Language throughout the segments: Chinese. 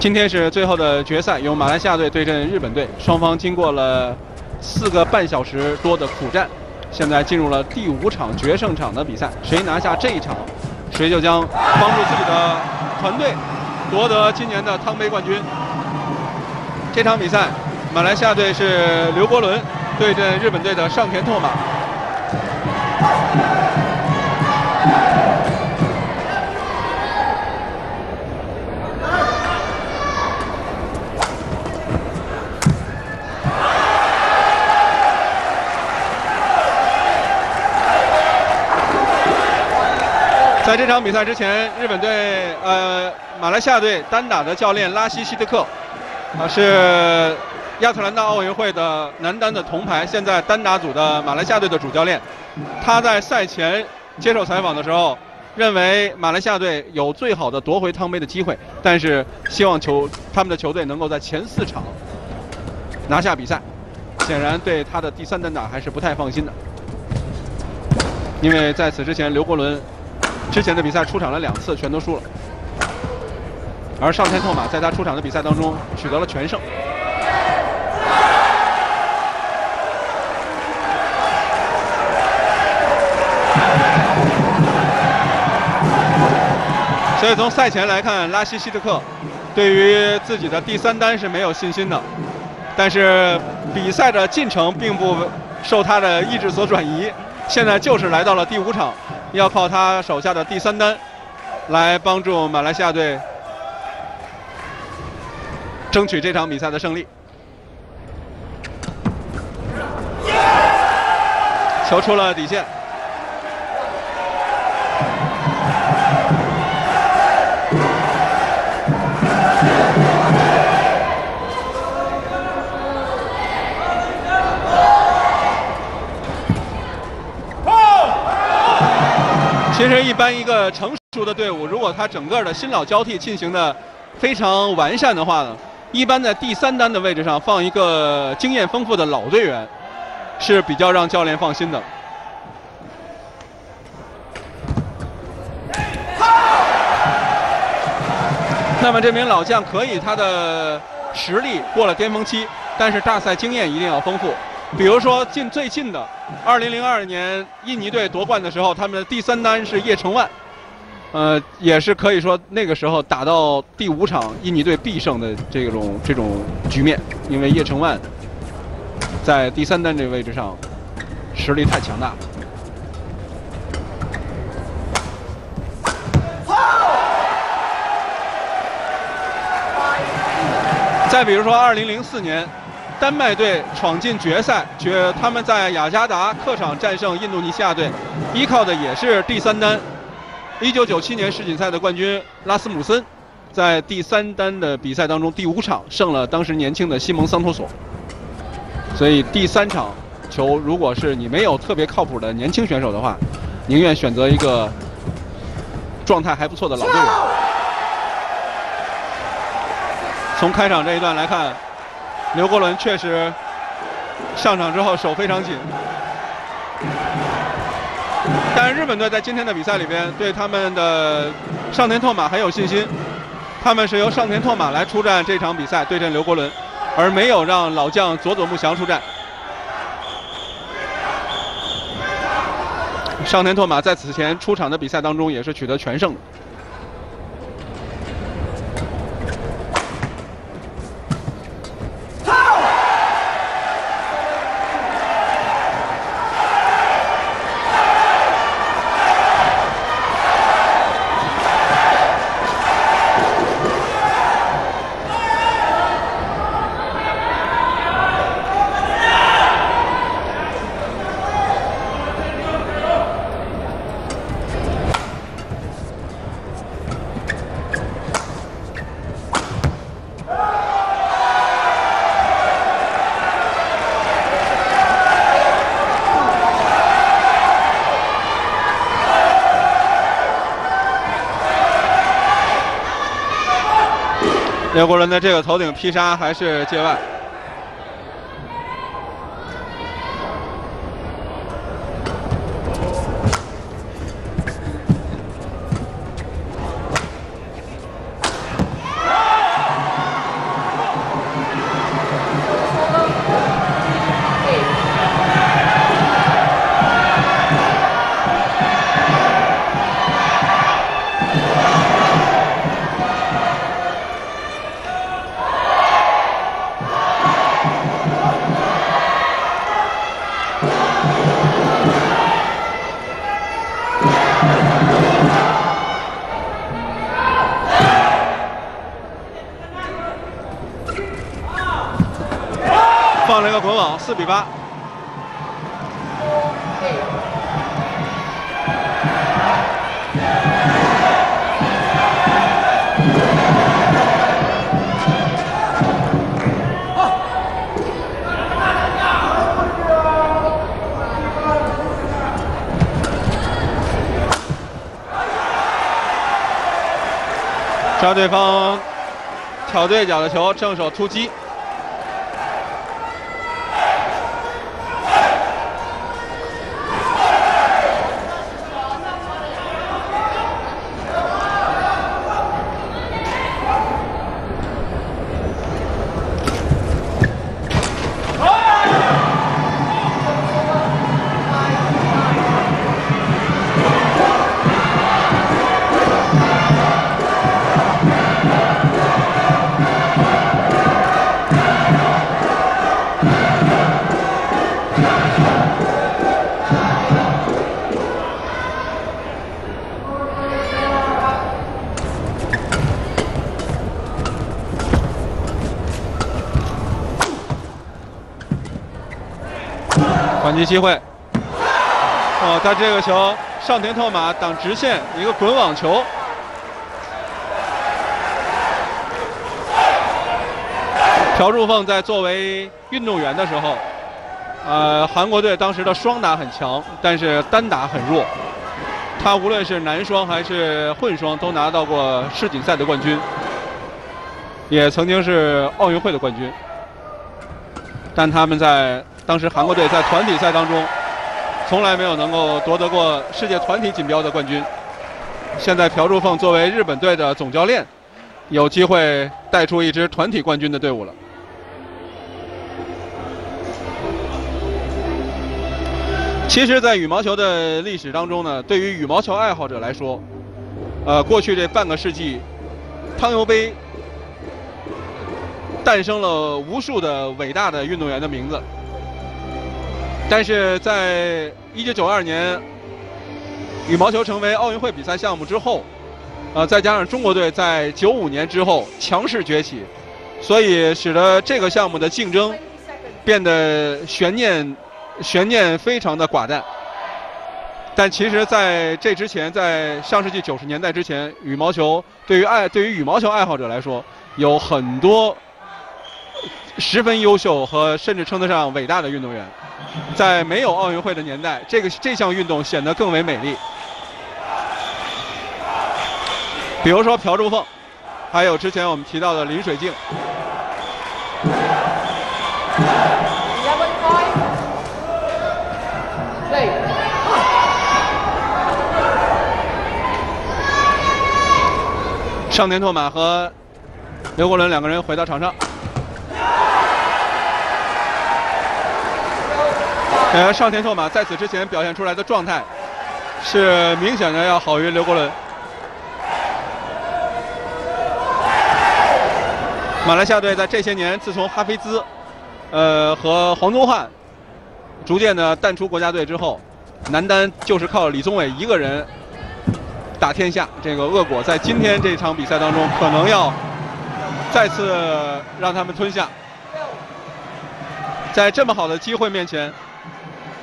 今天是最后的决赛，由马来西亚队对阵日本队，双方经过了四个半小时多的苦战，现在进入了第五场决胜场的比赛。谁拿下这一场，谁就将帮助自己的团队夺得今年的汤杯冠军。这场比赛，马来西亚队是刘伯伦对阵日本队的上田拓马。在这场比赛之前，日本队呃马来西亚队单打的教练拉希希特克，啊是亚特兰大奥运会的男单的铜牌，现在单打组的马来西亚队的主教练。他在赛前接受采访的时候，认为马来西亚队有最好的夺回汤杯的机会，但是希望球他们的球队能够在前四场拿下比赛。显然对他的第三单打还是不太放心的，因为在此之前刘国伦。之前的比赛出场了两次，全都输了。而上田拓马在他出场的比赛当中取得了全胜。所以从赛前来看，拉希希特克对于自己的第三单是没有信心的。但是比赛的进程并不受他的意志所转移，现在就是来到了第五场。要靠他手下的第三单来帮助马来西亚队争取这场比赛的胜利。球出了底线。其实，一般一个成熟的队伍，如果他整个的新老交替进行的非常完善的话呢，一般在第三单的位置上放一个经验丰富的老队员，是比较让教练放心的。那么这名老将可以他的实力过了巅峰期，但是大赛经验一定要丰富。比如说，近最近的2002年印尼队夺冠的时候，他们的第三单是叶成万，呃，也是可以说那个时候打到第五场印尼队必胜的这种这种局面，因为叶成万在第三单这个位置上实力太强大了。再比如说2004年。丹麦队闯进决赛，决他们在雅加达客场战胜印度尼西亚队，依靠的也是第三单。1997年世锦赛的冠军拉斯姆森，在第三单的比赛当中第五场胜了当时年轻的西蒙桑托索。所以第三场球，如果是你没有特别靠谱的年轻选手的话，宁愿选择一个状态还不错的老队员。从开场这一段来看。刘国伦确实上场之后手非常紧，但日本队在今天的比赛里边对他们的上田拓马很有信心，他们是由上田拓马来出战这场比赛对阵刘国伦，而没有让老将佐佐木翔出战。上田拓马在此前出场的比赛当中也是取得全胜。德国人的这个头顶劈杀还是界外。四比八。抓对方挑对角的球，正手突击。击机会，哦，他这个球上田拓马挡直线，一个滚网球。朴柱凤在作为运动员的时候，呃，韩国队当时的双打很强，但是单打很弱。他无论是男双还是混双，都拿到过世锦赛的冠军，也曾经是奥运会的冠军。但他们在当时韩国队在团体赛当中，从来没有能够夺得过世界团体锦标的冠军。现在朴柱凤作为日本队的总教练，有机会带出一支团体冠军的队伍了。其实，在羽毛球的历史当中呢，对于羽毛球爱好者来说，呃，过去这半个世纪，汤尤杯诞生了无数的伟大的运动员的名字。但是在1992年，羽毛球成为奥运会比赛项目之后，呃，再加上中国队在95年之后强势崛起，所以使得这个项目的竞争变得悬念。悬念非常的寡淡，但其实在这之前，在上世纪九十年代之前，羽毛球对于爱对于羽毛球爱好者来说，有很多十分优秀和甚至称得上伟大的运动员。在没有奥运会的年代，这个这项运动显得更为美丽。比如说朴柱凤，还有之前我们提到的林水静。上田拓马和刘国伦两个人回到场上。呃，上田拓马在此之前表现出来的状态是明显的要好于刘国伦。马来西亚队在这些年，自从哈菲兹，呃和黄宗汉逐渐的淡出国家队之后，男单就是靠李宗伟一个人。打天下，这个恶果在今天这场比赛当中可能要再次让他们吞下。在这么好的机会面前，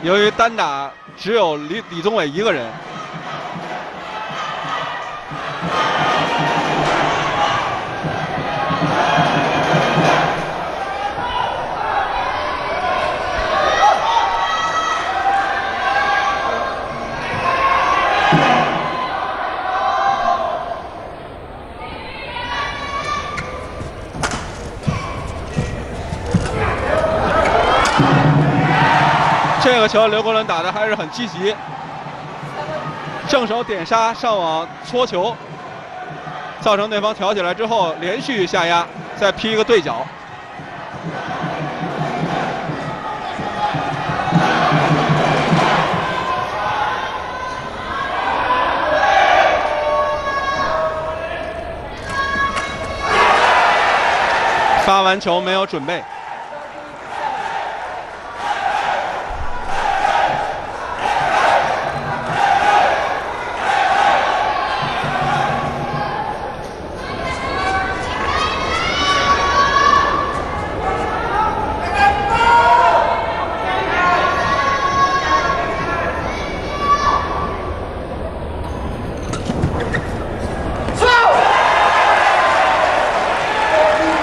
由于单打只有李李宗伟一个人。球刘国伦打的还是很积极，正手点杀上网搓球，造成对方挑起来之后连续下压，再劈一个对角。发完球没有准备。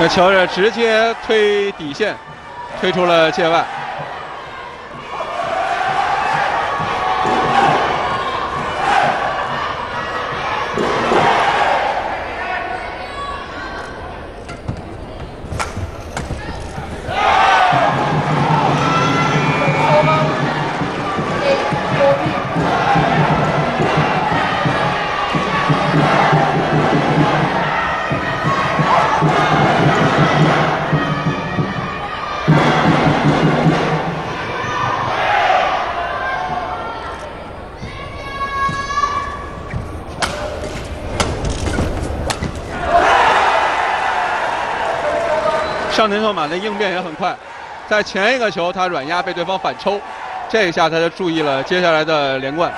这球是直接推底线，推出了界外。上田拓马的应变也很快，在前一个球他软压被对方反抽，这一下他就注意了接下来的连贯。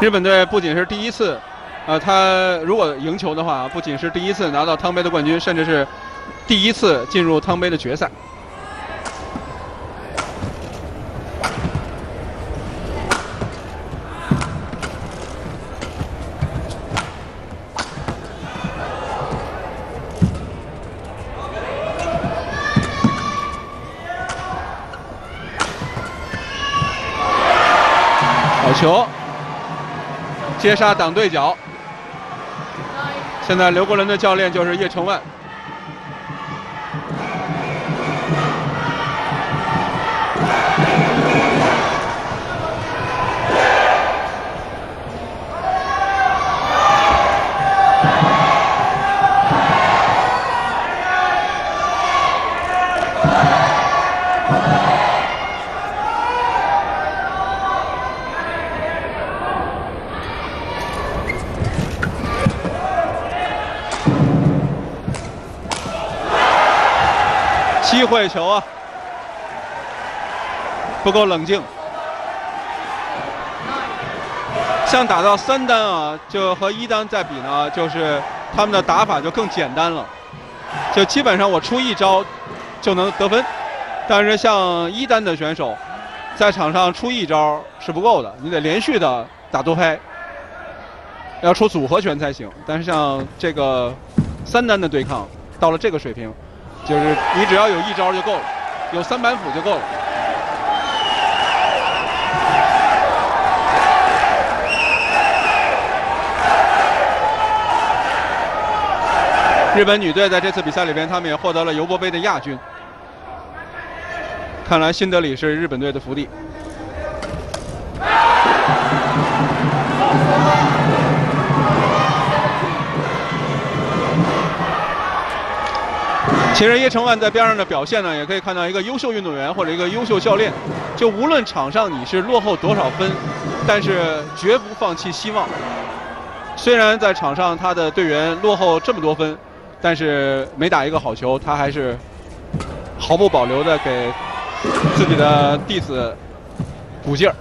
日本队不仅是第一次，呃，他如果赢球的话，不仅是第一次拿到汤杯的冠军，甚至是第一次进入汤杯的决赛。球，接杀挡对角。现在刘国伦的教练就是叶成万。球啊，不够冷静。像打到三单啊，就和一单再比呢，就是他们的打法就更简单了，就基本上我出一招就能得分。但是像一单的选手，在场上出一招是不够的，你得连续的打多拍，要出组合拳才行。但是像这个三单的对抗，到了这个水平。就是你只要有一招就够了，有三板斧就够了。日本女队在这次比赛里边，她们也获得了尤伯杯的亚军。看来新德里是日本队的福地。其实叶成万在边上的表现呢，也可以看到一个优秀运动员或者一个优秀教练。就无论场上你是落后多少分，但是绝不放弃希望。虽然在场上他的队员落后这么多分，但是每打一个好球，他还是毫不保留的给自己的弟子鼓劲儿。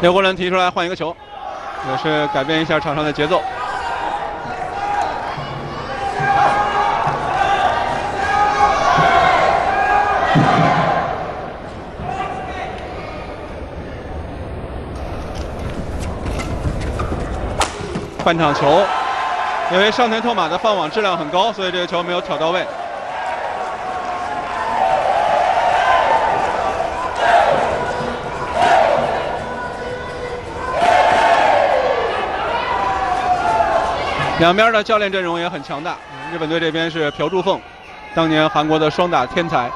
刘国伦提出来换一个球，也是改变一下场上的节奏。半场球，因为上田拓马的放网质量很高，所以这个球没有挑到位。两边的教练阵容也很强大。日本队这边是朴柱凤，当年韩国的双打天才。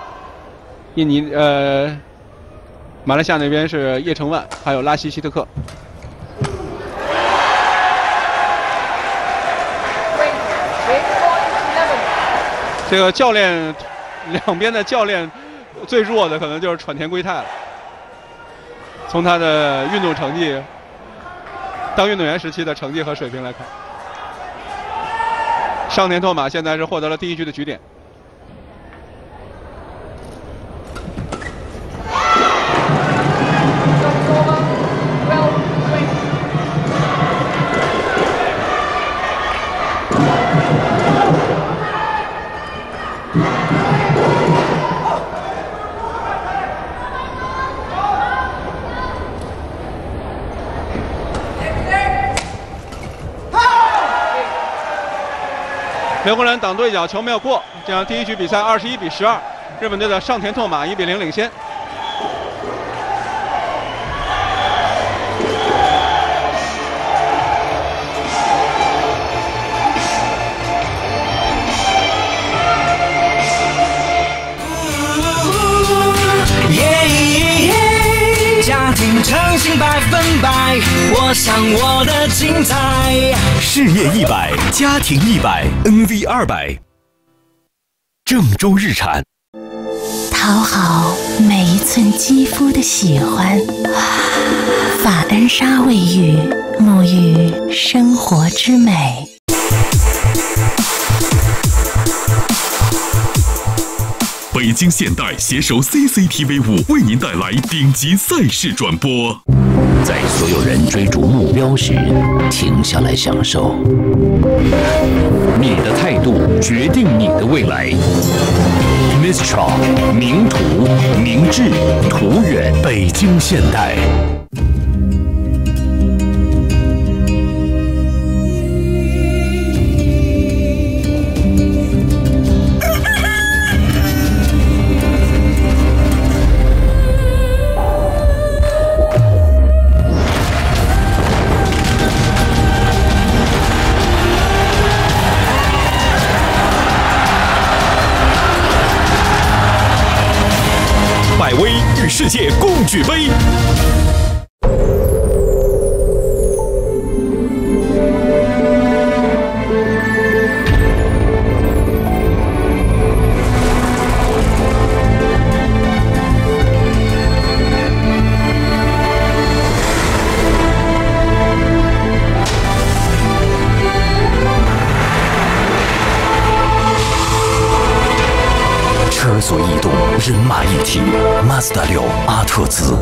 印尼呃，马来西亚那边是叶成万，还有拉希希特克。这个教练，两边的教练最弱的可能就是喘田圭太了。从他的运动成绩，当运动员时期的成绩和水平来看，上田拓马现在是获得了第一局的局点。刘国伦挡对角，球没有过，这样第一局比赛二十一比十二，日本队的上田拓马一比零领先。想我的精彩。事业一百，家庭一百，NV 二百。郑州日产，讨好每一寸肌肤的喜欢。法恩莎卫浴，沐浴生活之美。北京现代携手 CCTV 五，为您带来顶级赛事转播。在所有人追逐目标时，停下来享受。你的态度决定你的未来。Mistral 名图、明智、途远，北京现代。世界共举杯，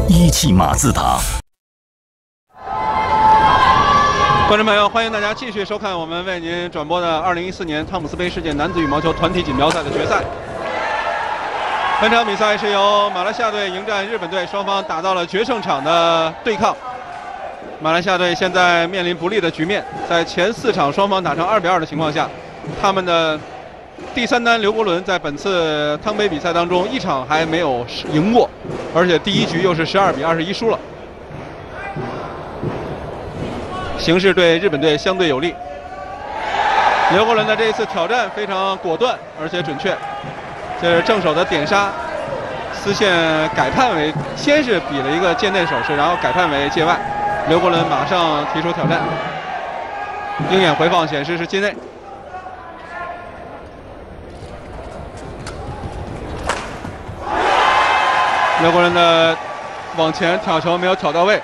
一汽马自达。观众朋友，欢迎大家继续收看我们为您转播的2014年汤姆斯杯世界男子羽毛球团体锦标赛的决赛。本场比赛是由马来西亚队迎战日本队，双方打到了决胜场的对抗。马来西亚队现在面临不利的局面，在前四场双方打成2比2的情况下，他们的。第三单刘国伦在本次汤杯比赛当中一场还没有赢过，而且第一局又是十二比二十一输了，形势对日本队相对有利。刘国伦的这一次挑战非常果断而且准确，这是正手的点杀，丝线改判为先是比了一个界内手势，然后改判为界外，刘国伦马上提出挑战，鹰眼回放显示是界内。德国人的往前挑球没有挑到位，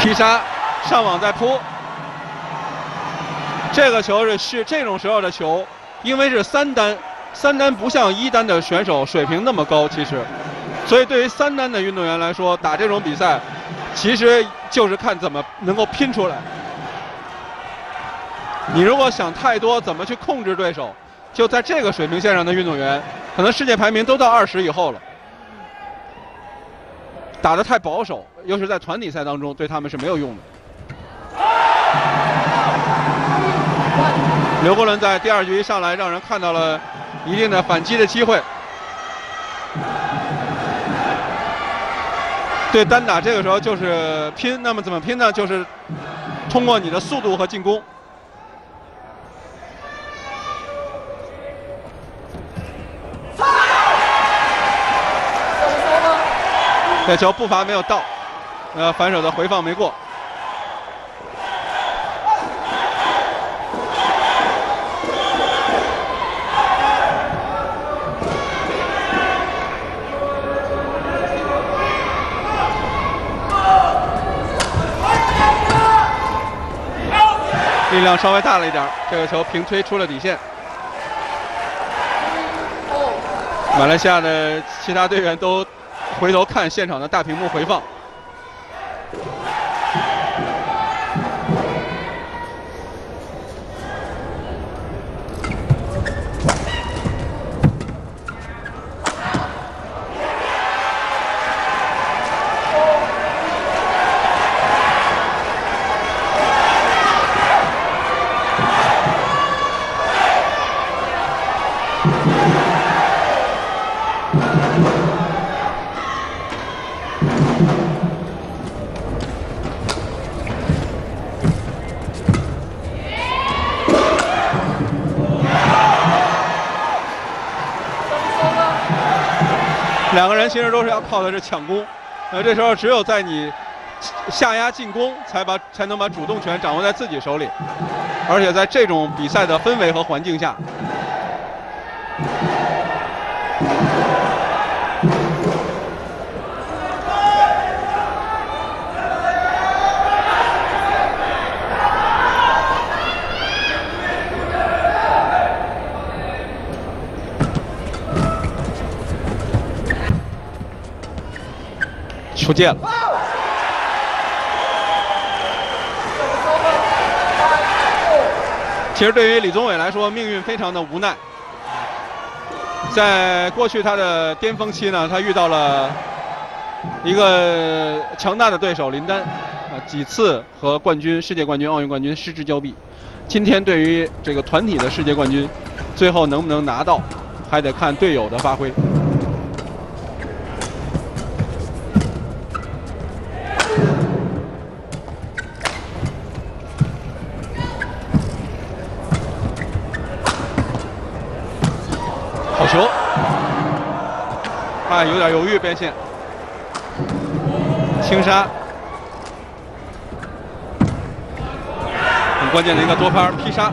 劈杀上网再扑，这个球是是这种时候的球，因为是三单。三单不像一单的选手水平那么高，其实，所以对于三单的运动员来说，打这种比赛，其实就是看怎么能够拼出来。你如果想太多，怎么去控制对手？就在这个水平线上的运动员，可能世界排名都到二十以后了。打得太保守，尤其是在团体赛当中，对他们是没有用的。刘国伦在第二局一上来，让人看到了一定的反击的机会。对单打这个时候就是拼，那么怎么拼呢？就是通过你的速度和进攻。这球步伐没有到，呃，反手的回放没过。力量稍微大了一点，这个球平推出了底线。马来西亚的其他队员都回头看现场的大屏幕回放。两个人其实都是要靠的是抢攻，呃，这时候只有在你下压进攻，才把才能把主动权掌握在自己手里，而且在这种比赛的氛围和环境下。出界了。其实对于李宗伟来说，命运非常的无奈。在过去他的巅峰期呢，他遇到了一个强大的对手林丹，啊，几次和冠军、世界冠军、奥运冠军失之交臂。今天对于这个团体的世界冠军，最后能不能拿到，还得看队友的发挥。有点犹豫变线，轻杀，很关键的一个多拍劈杀，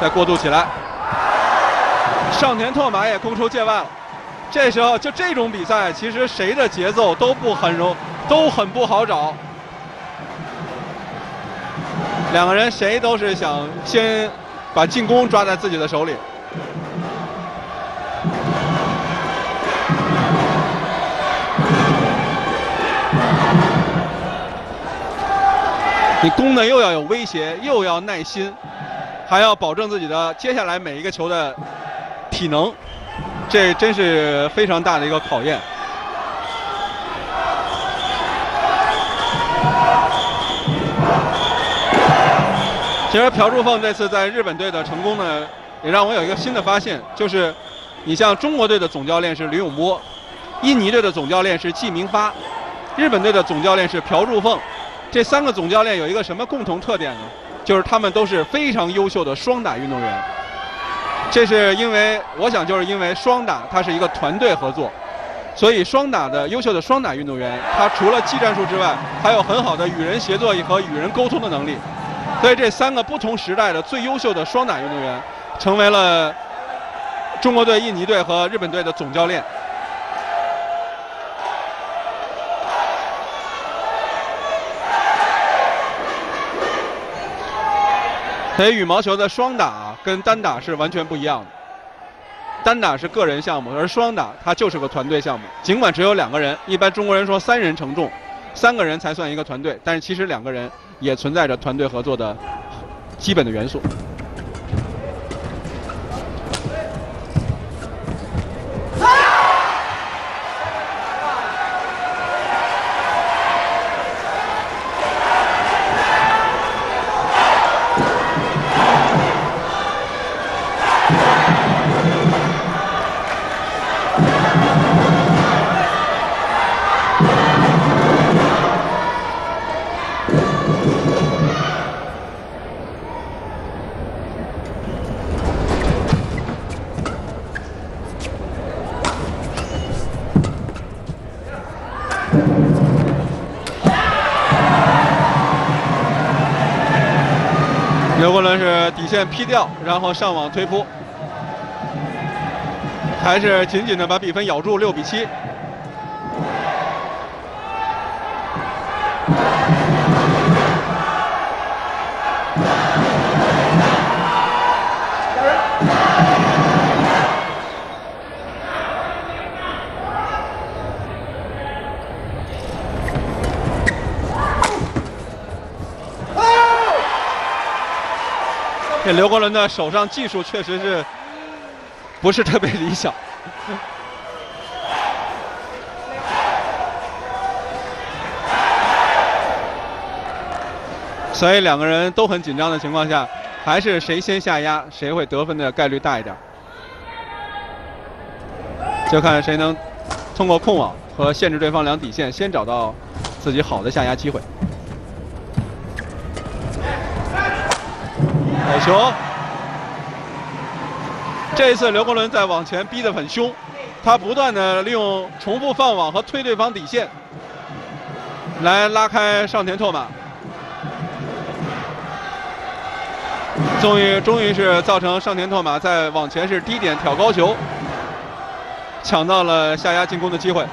再过渡起来，上田拓马也攻出界外了。这时候就这种比赛，其实谁的节奏都不很容，都很不好找。两个人谁都是想先把进攻抓在自己的手里。你攻的又要有威胁，又要耐心，还要保证自己的接下来每一个球的体能，这真是非常大的一个考验。其实朴柱凤这次在日本队的成功呢，也让我有一个新的发现，就是你像中国队的总教练是吕永波，印尼队的总教练是季明发，日本队的总教练是朴柱凤。这三个总教练有一个什么共同特点呢？就是他们都是非常优秀的双打运动员。这是因为，我想就是因为双打它是一个团队合作，所以双打的优秀的双打运动员，他除了技战术之外，还有很好的与人协作和与人沟通的能力。所以这三个不同时代的最优秀的双打运动员，成为了中国队、印尼队和日本队的总教练。所以羽毛球的双打跟单打是完全不一样的。单打是个人项目，而双打它就是个团队项目。尽管只有两个人，一般中国人说三人承重，三个人才算一个团队，但是其实两个人也存在着团队合作的基本的元素。劈掉，然后上网推扑，还是紧紧的把比分咬住，六比七。刘国伦的手上技术确实是不是特别理想。所以两个人都很紧张的情况下，还是谁先下压，谁会得分的概率大一点。就看谁能通过控网和限制对方两底线，先找到自己好的下压机会。球！这一次刘国伦在往前逼得很凶，他不断的利用重复放网和推对方底线，来拉开上田拓马。终于，终于是造成上田拓马在往前是低点挑高球，抢到了下压进攻的机会。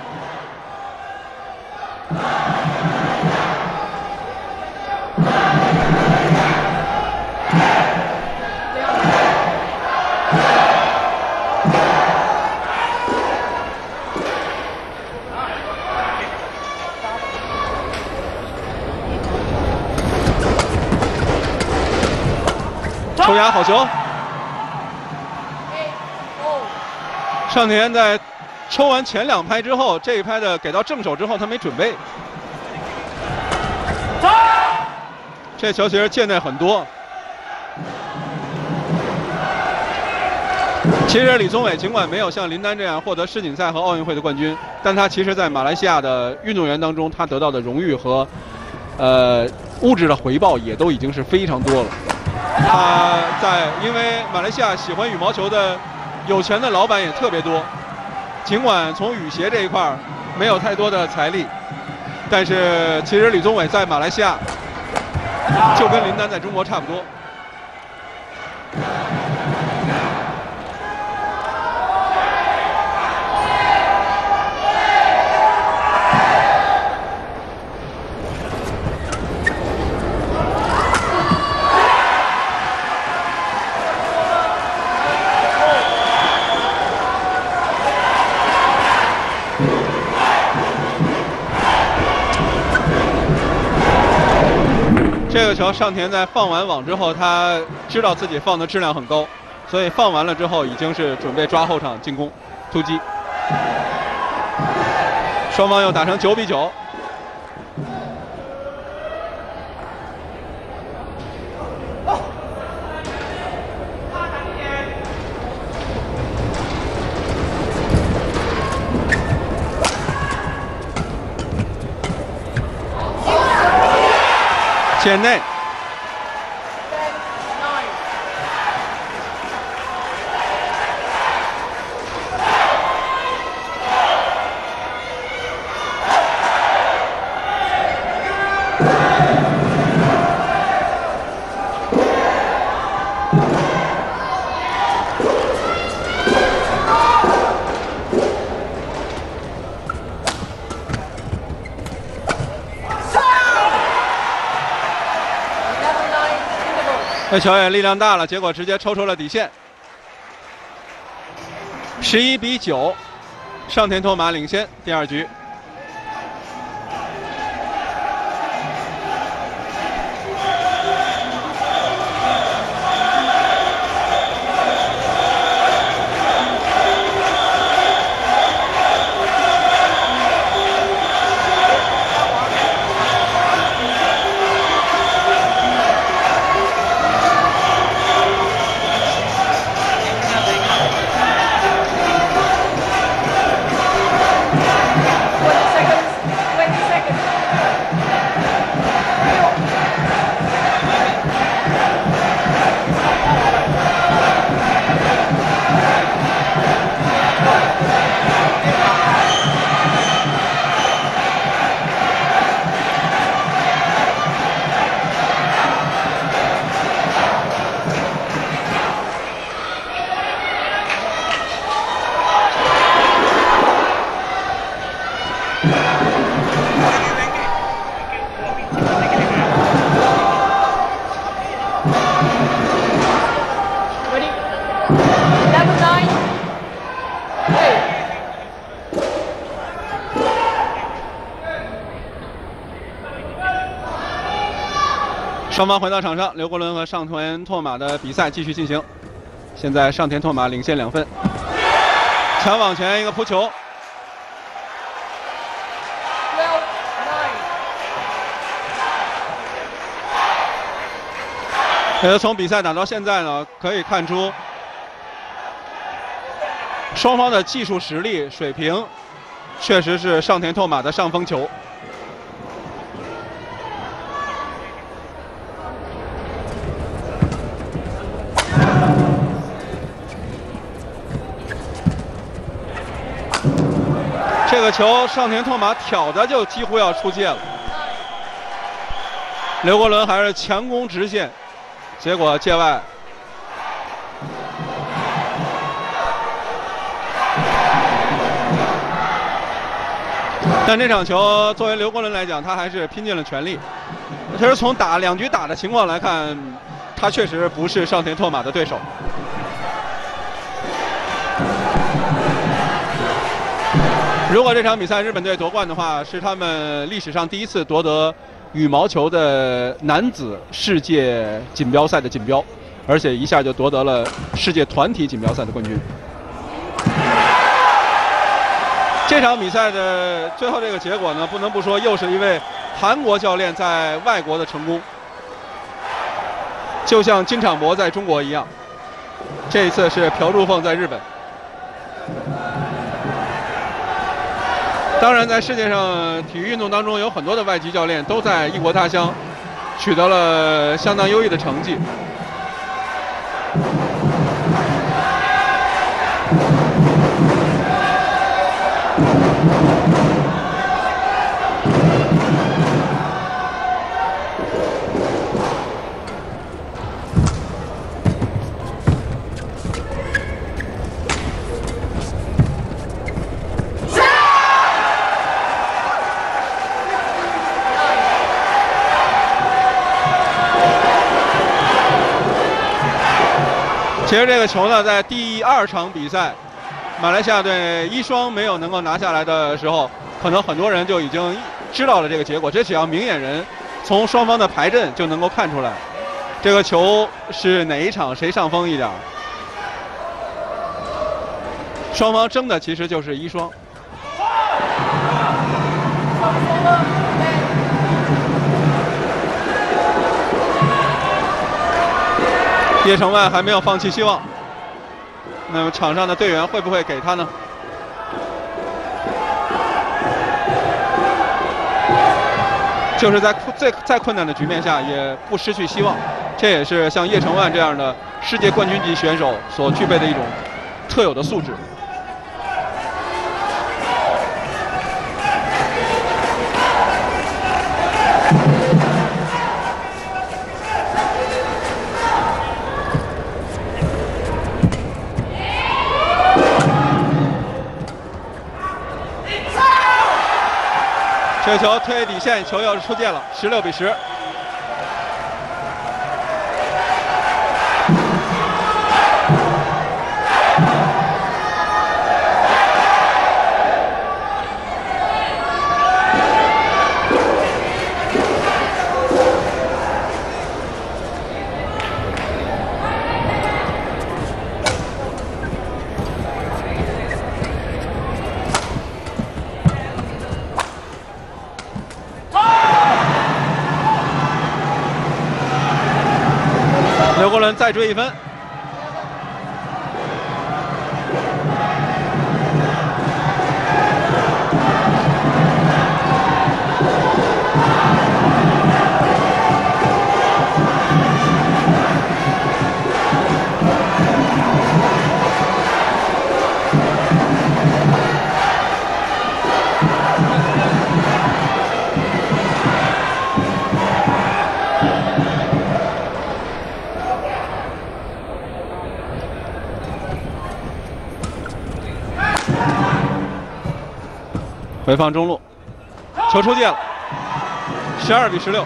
抽压好球，上田在抽完前两拍之后，这一拍的给到正手之后，他没准备。这球其实见的很多。其实李宗伟尽管没有像林丹这样获得世锦赛和奥运会的冠军，但他其实在马来西亚的运动员当中，他得到的荣誉和呃物质的回报也都已经是非常多了。他在因为马来西亚喜欢羽毛球的有钱的老板也特别多，尽管从羽协这一块儿没有太多的财力，但是其实李宗伟在马来西亚就跟林丹在中国差不多。这个球上田在放完网之后，他知道自己放的质量很高，所以放完了之后已经是准备抓后场进攻突击。双方又打成九比九。线内。这球也力量大了，结果直接抽出了底线。十一比九，上田拓马领先第二局。双方回到场上，刘国伦和上田拓马的比赛继续进行。现在上田拓马领先两分，抢网前一个扑球。呃，从比赛打到现在呢，可以看出双方的技术实力水平确实是上田拓马的上风球。球上田拓马挑的就几乎要出界了，刘国伦还是强攻直线，结果界外。但这场球作为刘国伦来讲，他还是拼尽了全力。其实从打两局打的情况来看，他确实不是上田拓马的对手。如果这场比赛日本队夺冠的话，是他们历史上第一次夺得羽毛球的男子世界锦标赛的锦标，而且一下就夺得了世界团体锦标赛的冠军。这场比赛的最后这个结果呢，不能不说又是一位韩国教练在外国的成功，就像金场博在中国一样，这一次是朴柱凤在日本。当然，在世界上体育运动当中，有很多的外籍教练都在异国他乡取得了相当优异的成绩。其实这个球呢，在第二场比赛，马来西亚队一双没有能够拿下来的时候，可能很多人就已经知道了这个结果。这只要明眼人从双方的排阵就能够看出来，这个球是哪一场谁上风一点。双方争的其实就是一双。叶成万还没有放弃希望，那么场上的队员会不会给他呢？就是在最再困难的局面下，也不失去希望，这也是像叶成万这样的世界冠军级选手所具备的一种特有的素质。这球推底线，球又是出界了，十六比十。再追一分。回放中路，球出界了，十二比十六。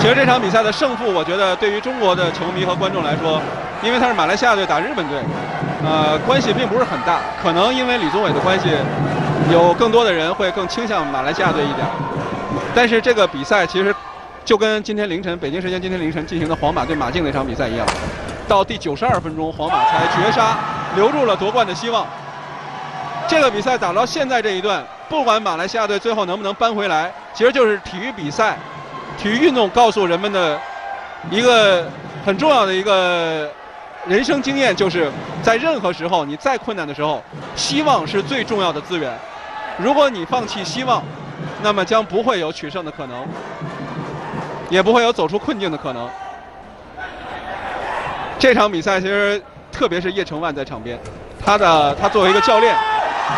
其实这场比赛的胜负，我觉得对于中国的球迷和观众来说，因为他是马来西亚队打日本队，呃，关系并不是很大。可能因为李宗伟的关系，有更多的人会更倾向马来西亚队一点。但是这个比赛其实就跟今天凌晨北京时间今天凌晨进行的皇马对马竞那场比赛一样，到第九十二分钟，皇马才绝杀，留住了夺冠的希望。这个比赛打到现在这一段，不管马来西亚队最后能不能扳回来，其实就是体育比赛、体育运动告诉人们的一个很重要的一个人生经验，就是在任何时候，你再困难的时候，希望是最重要的资源。如果你放弃希望，那么将不会有取胜的可能，也不会有走出困境的可能。这场比赛其实，特别是叶成万在场边，他的他作为一个教练。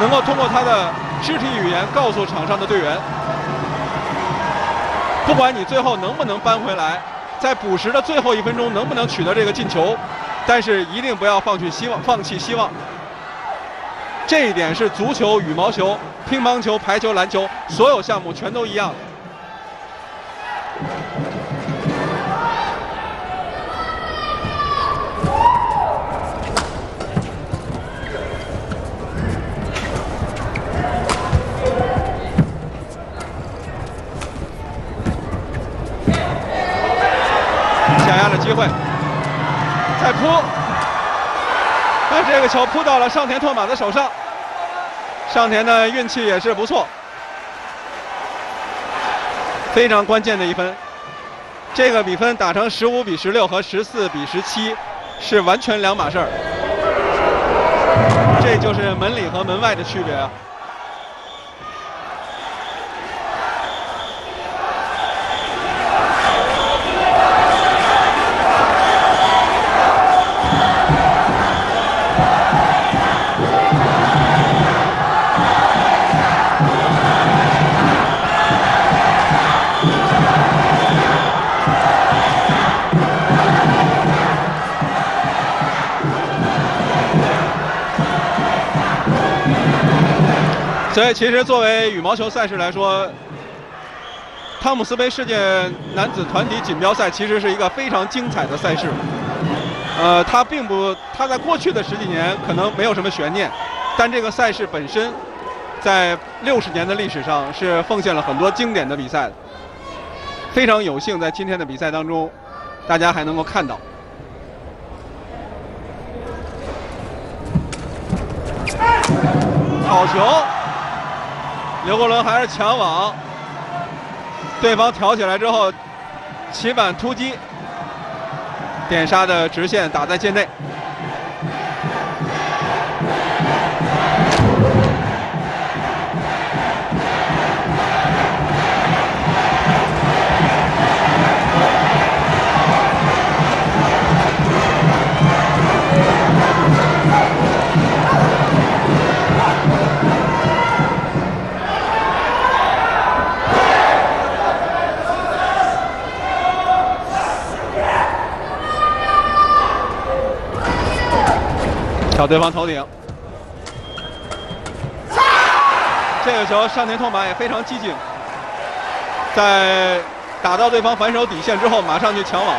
能够通过他的肢体语言告诉场上的队员，不管你最后能不能扳回来，在补时的最后一分钟能不能取得这个进球，但是一定不要放弃希望，放弃希望。这一点是足球、羽毛球、乒乓球、排球、篮球所有项目全都一样的。机会，再扑，但这个球扑到了上田拓马的手上。上田的运气也是不错，非常关键的一分。这个比分打成十五比十六和十四比十七，是完全两码事儿。这就是门里和门外的区别啊。所以，其实作为羽毛球赛事来说，汤姆斯杯世界男子团体锦标赛其实是一个非常精彩的赛事。呃，它并不，它在过去的十几年可能没有什么悬念，但这个赛事本身，在六十年的历史上是奉献了很多经典的比赛。非常有幸在今天的比赛当中，大家还能够看到。好球！刘国伦还是强网，对方挑起来之后，起板突击，点杀的直线打在界内。到对方头顶，这个球上田拓马也非常机警，在打到对方反手底线之后，马上去抢网。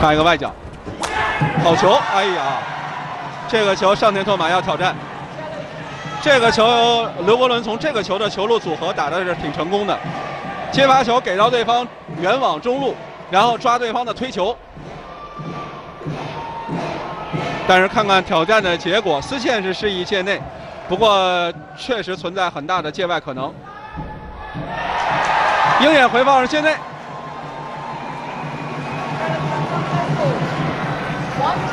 看一个外脚，好球！哎呀，这个球上田拓马要挑战。这个球刘伯伦从这个球的球路组合打的是挺成功的，接发球给到对方远网中路，然后抓对方的推球。但是看看挑战的结果，丝线是示意界内，不过确实存在很大的界外可能。鹰眼回放是界内。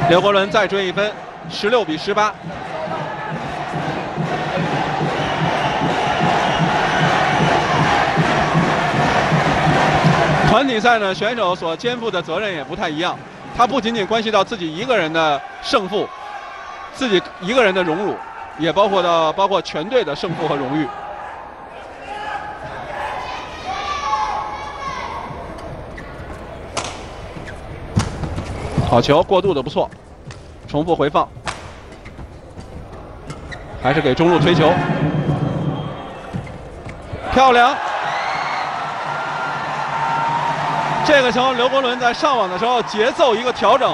刘国伦再追一分，十六比十八。团体赛呢，选手所肩负的责任也不太一样。他不仅仅关系到自己一个人的胜负，自己一个人的荣辱，也包括到包括全队的胜负和荣誉。好球，过渡的不错，重复回放，还是给中路推球，漂亮。这个球，刘国伦在上网的时候节奏一个调整，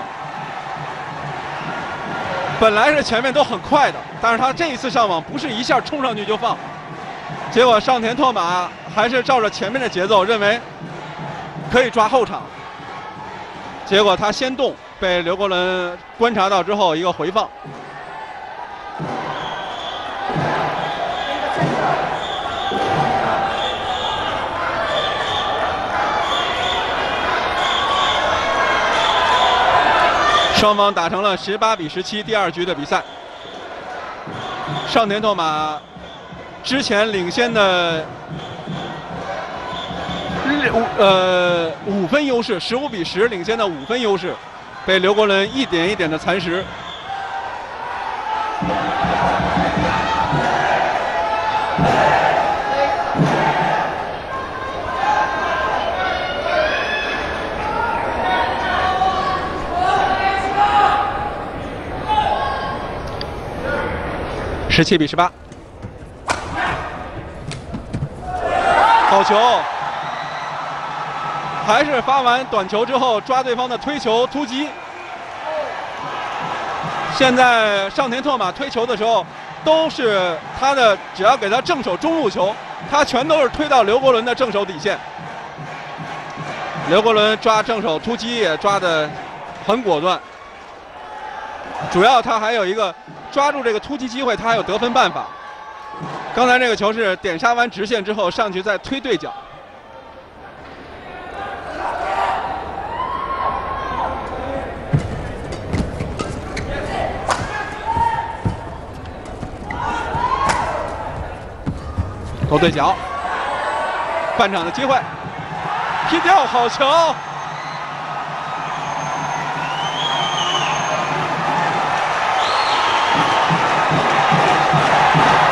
本来是前面都很快的，但是他这一次上网不是一下冲上去就放，结果上田拓马还是照着前面的节奏，认为可以抓后场，结果他先动，被刘国伦观察到之后一个回放。双方打成了十八比十七，第二局的比赛。上田拓马之前领先的五呃五分优势，十五比十领先的五分优势，被刘国伦一点一点的蚕食。十七比十八，好球！还是发完短球之后抓对方的推球突击。现在上田拓马推球的时候，都是他的，只要给他正手中路球，他全都是推到刘国伦的正手底线。刘国伦抓正手突击也抓的很果断，主要他还有一个。抓住这个突击机会，他还有得分办法。刚才这个球是点杀完直线之后上去再推对角。勾对角，半场的机会，踢掉好球。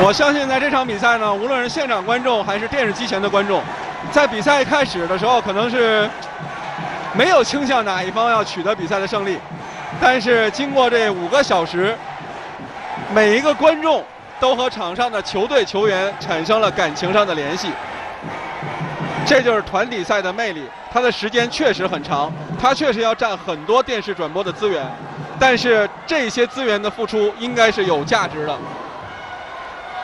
我相信在这场比赛呢，无论是现场观众还是电视机前的观众，在比赛开始的时候可能是没有倾向哪一方要取得比赛的胜利，但是经过这五个小时，每一个观众都和场上的球队球员产生了感情上的联系，这就是团体赛的魅力。它的时间确实很长，它确实要占很多电视转播的资源，但是这些资源的付出应该是有价值的。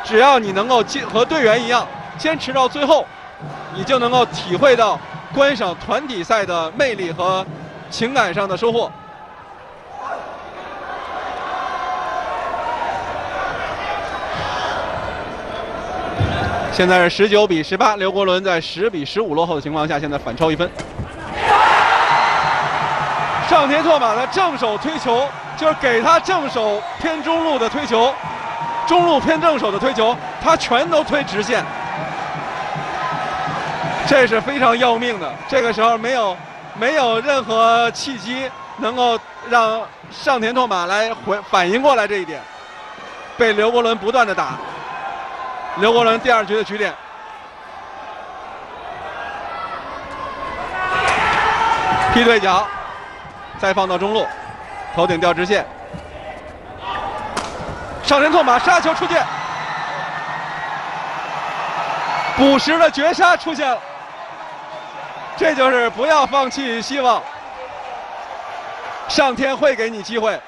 只要你能够坚和队员一样坚持到最后，你就能够体会到观赏团体赛的魅力和情感上的收获。现在是十九比十八，刘国伦在十比十五落后的情况下，现在反超一分。上田拓马的正手推球，就是给他正手偏中路的推球。中路偏正手的推球，他全都推直线，这是非常要命的。这个时候没有没有任何契机能够让上田拓马来回反应过来这一点，被刘国伦不断的打。刘国伦第二局的局点，踢对角，再放到中路，头顶吊直线。上田拓马杀球出界，补时的绝杀出现了，这就是不要放弃希望，上天会给你机会。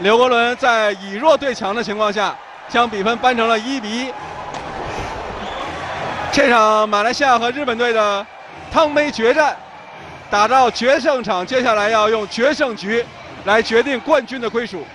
刘国伦在以弱对强的情况下，将比分扳成了一比一。这场马来西亚和日本队的汤杯决战打到决胜场，接下来要用决胜局来决定冠军的归属。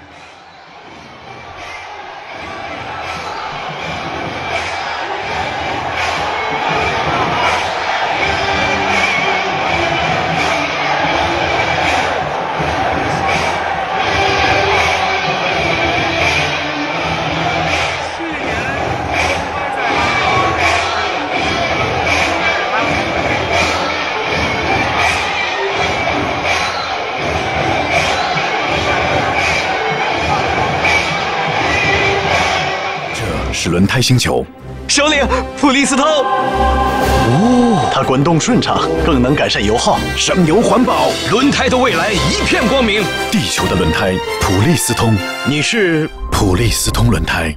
是轮胎星球，首领普利司通。哦，它滚动顺畅，更能改善油耗，省油环保，轮胎的未来一片光明。地球的轮胎，普利司通。你是普利司通轮胎。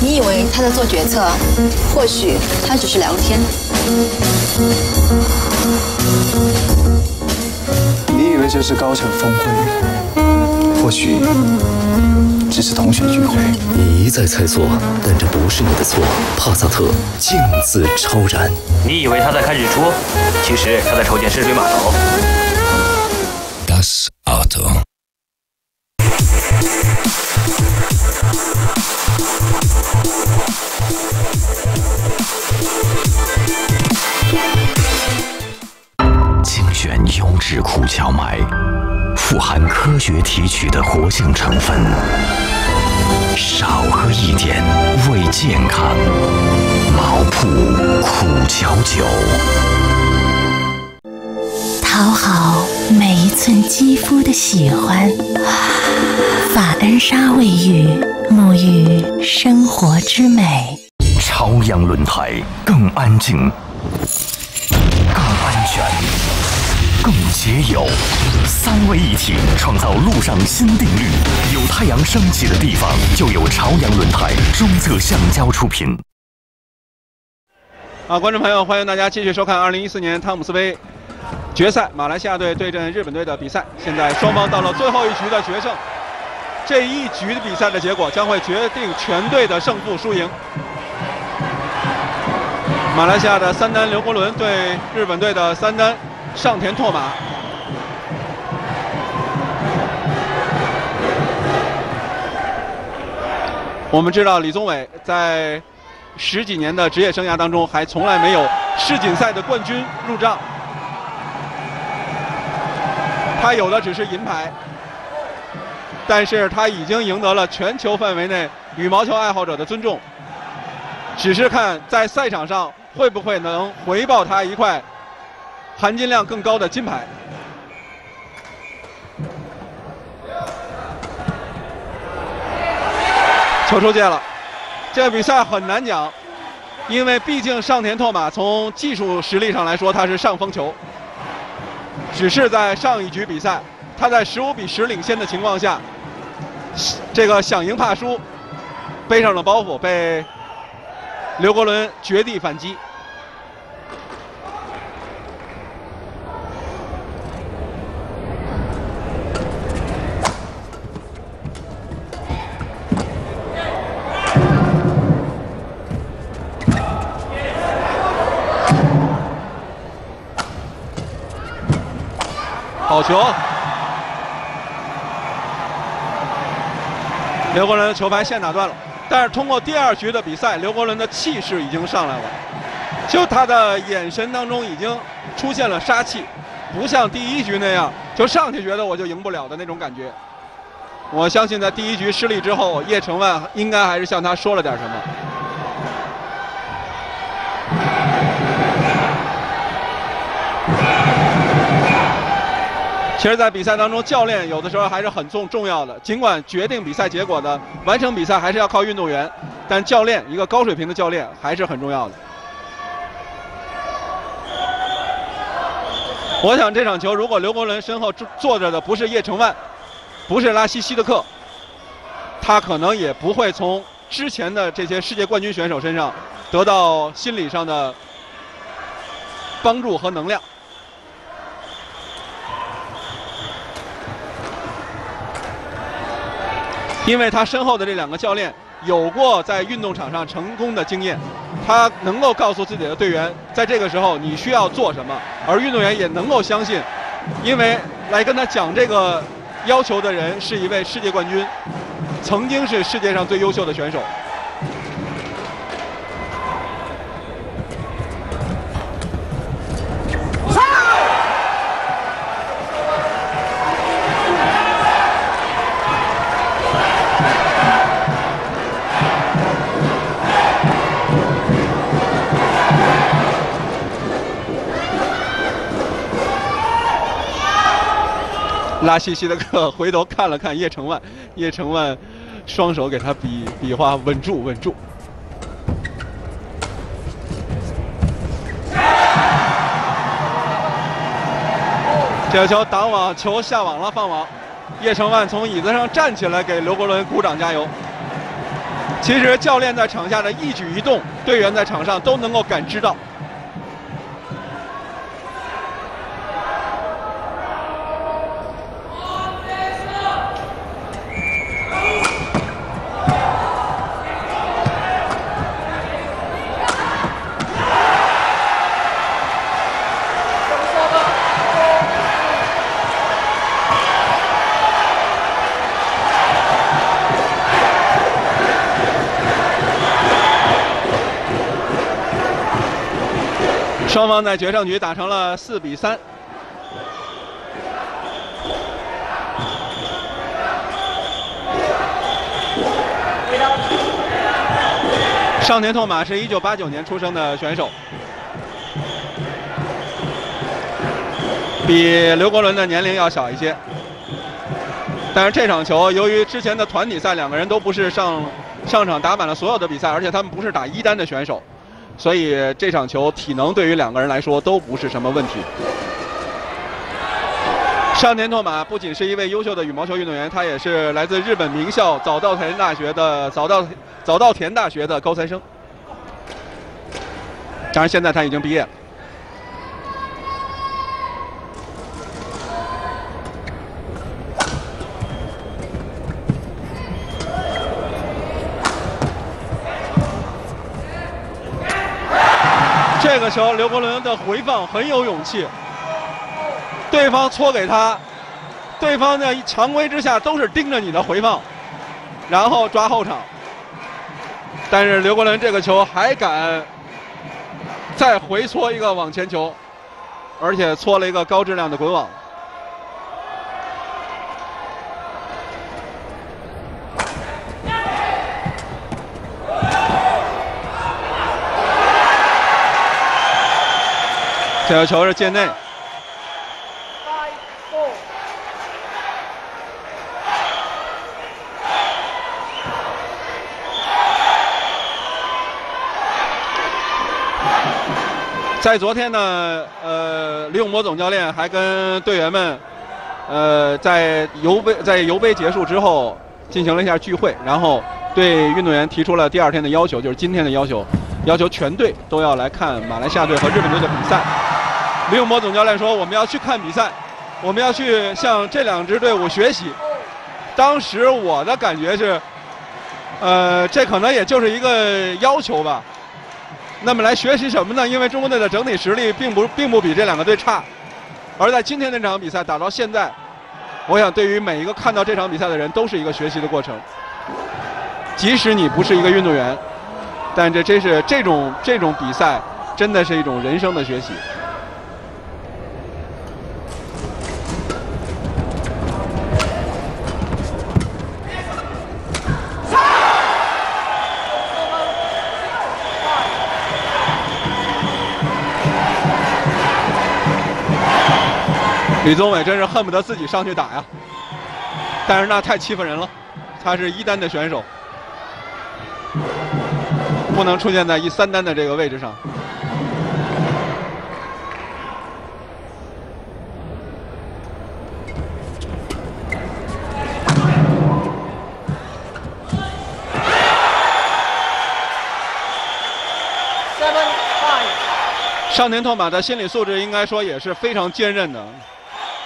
你以为他在做决策，或许他只是聊天。你以为这是高层峰会，或许只是同学聚会。你一再猜错，但这不是你的错。帕萨特，镜自超然。你以为他在看日出，其实他在筹建深水码头。Das Auto。精选优质苦荞麦，富含科学提取的活性成分，少喝一点为健康。毛铺苦荞酒，讨好每一寸肌肤的喜欢。法恩莎卫浴，沐浴生活之美。朝阳轮胎更安静。更安全，更节油，三位一体，创造路上新定律。有太阳升起的地方，就有朝阳轮胎。中侧橡胶出品。好，观众朋友，欢迎大家继续收看2014年汤姆斯杯决赛，马来西亚队对阵日本队的比赛。现在双方到了最后一局的决胜，这一局的比赛的结果将会决定全队的胜负输赢。马来西亚的三单刘国伦对日本队的三单上田拓马。我们知道李宗伟在十几年的职业生涯当中，还从来没有世锦赛的冠军入账，他有的只是银牌，但是他已经赢得了全球范围内羽毛球爱好者的尊重，只是看在赛场上。会不会能回报他一块含金量更高的金牌？球出界了，这个比赛很难讲，因为毕竟上田拓马从技术实力上来说他是上风球，只是在上一局比赛他在十五比十领先的情况下，这个想赢怕输，背上了包袱被。刘国伦绝地反击，球！刘国伦的球拍线打断了。但是通过第二局的比赛，刘国伦的气势已经上来了，就他的眼神当中已经出现了杀气，不像第一局那样，就上去觉得我就赢不了的那种感觉。我相信在第一局失利之后，叶成万应该还是向他说了点什么。其实，在比赛当中，教练有的时候还是很重重要的。尽管决定比赛结果的、完成比赛还是要靠运动员，但教练一个高水平的教练还是很重要的。我想这场球，如果刘国伦身后坐着的不是叶成万，不是拉希希德克，他可能也不会从之前的这些世界冠军选手身上得到心理上的帮助和能量。因为他身后的这两个教练有过在运动场上成功的经验，他能够告诉自己的队员，在这个时候你需要做什么，而运动员也能够相信，因为来跟他讲这个要求的人是一位世界冠军，曾经是世界上最优秀的选手。拉希希德克回头看了看叶成万，叶成万双手给他比比划稳住稳住。这个球挡网，球下网了，放网。叶成万从椅子上站起来，给刘国伦鼓掌加油。其实教练在场下的一举一动，队员在场上都能够感知到。双方在决胜局打成了四比三。少年拓马是一九八九年出生的选手，比刘国伦的年龄要小一些。但是这场球，由于之前的团体赛两个人都不是上上场打满了所有的比赛，而且他们不是打一单的选手。所以这场球体能对于两个人来说都不是什么问题。上田拓马不仅是一位优秀的羽毛球运动员，他也是来自日本名校早稻田大学的早稻早稻田大学的高材生。当然，现在他已经毕业了。球，刘国伦的回放很有勇气。对方搓给他，对方在常规之下都是盯着你的回放，然后抓后场。但是刘国伦这个球还敢再回搓一个往前球，而且搓了一个高质量的滚网。这个球是界内。在昨天呢，呃，李永波总教练还跟队员们，呃，在游杯在游杯结束之后进行了一下聚会，然后对运动员提出了第二天的要求，就是今天的要求，要求全队都要来看马来西亚队和日本队的比赛。李永波总教练说：“我们要去看比赛，我们要去向这两支队伍学习。”当时我的感觉是，呃，这可能也就是一个要求吧。那么来学习什么呢？因为中国队的整体实力并不并不比这两个队差。而在今天的这场比赛打到现在，我想对于每一个看到这场比赛的人都是一个学习的过程。即使你不是一个运动员，但这真是这种这种比赛真的是一种人生的学习。李宗伟真是恨不得自己上去打呀，但是那太欺负人了，他是一单的选手，不能出现在一三单的这个位置上。上田拓马的心理素质应该说也是非常坚韧的。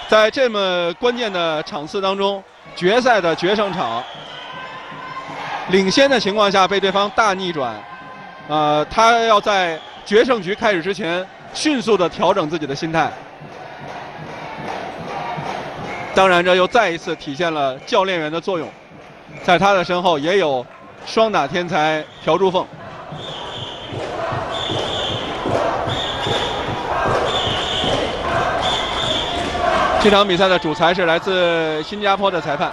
在这么关键的场次当中，决赛的决胜场，领先的情况下被对方大逆转，呃，他要在决胜局开始之前迅速的调整自己的心态。当然，这又再一次体现了教练员的作用，在他的身后也有双打天才朴柱凤。这场比赛的主裁是来自新加坡的裁判。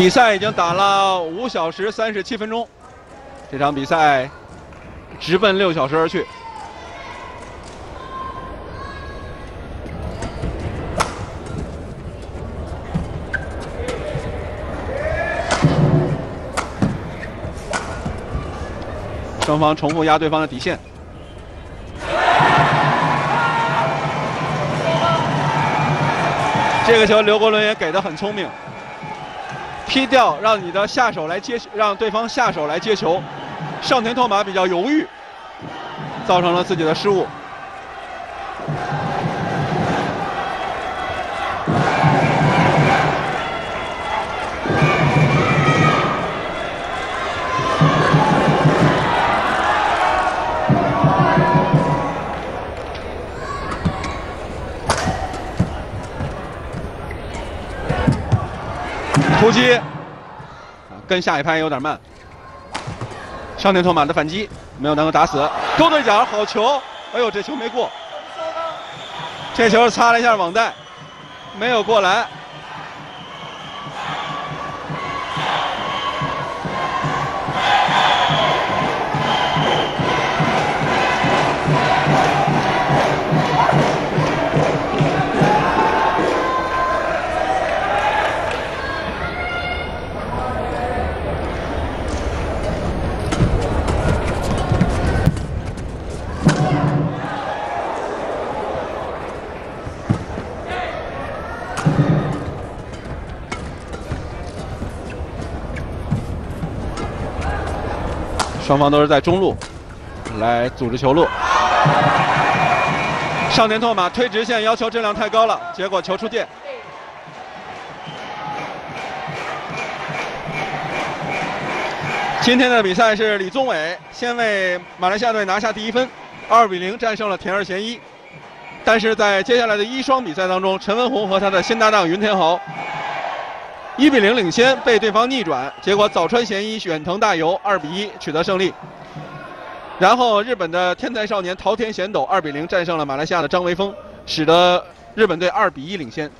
比赛已经打了五小时三十七分钟，这场比赛直奔六小时而去。双方重复压对方的底线。这个球刘国伦也给的很聪明，劈掉让你的下手来接，让对方下手来接球。上田拓马比较犹豫，造成了自己的失误。突击，跟下一拍有点慢。上田拓马的反击没有能够打死，勾对角好球，哎呦这球没过，这球擦了一下网带，没有过来。双方都是在中路来组织球路。上田拓马推直线要求质量太高了，结果球出界。今天的比赛是李宗伟先为马来西亚队拿下第一分，二比零战胜了田二贤一。但是在接下来的一双比赛当中，陈文宏和他的新搭档云天豪一比零领先，被对方逆转，结果早川贤一、远藤大由二比一取得胜利。然后日本的天才少年桃田贤斗二比零战胜了马来西亚的张维峰，使得日本队二比一领先。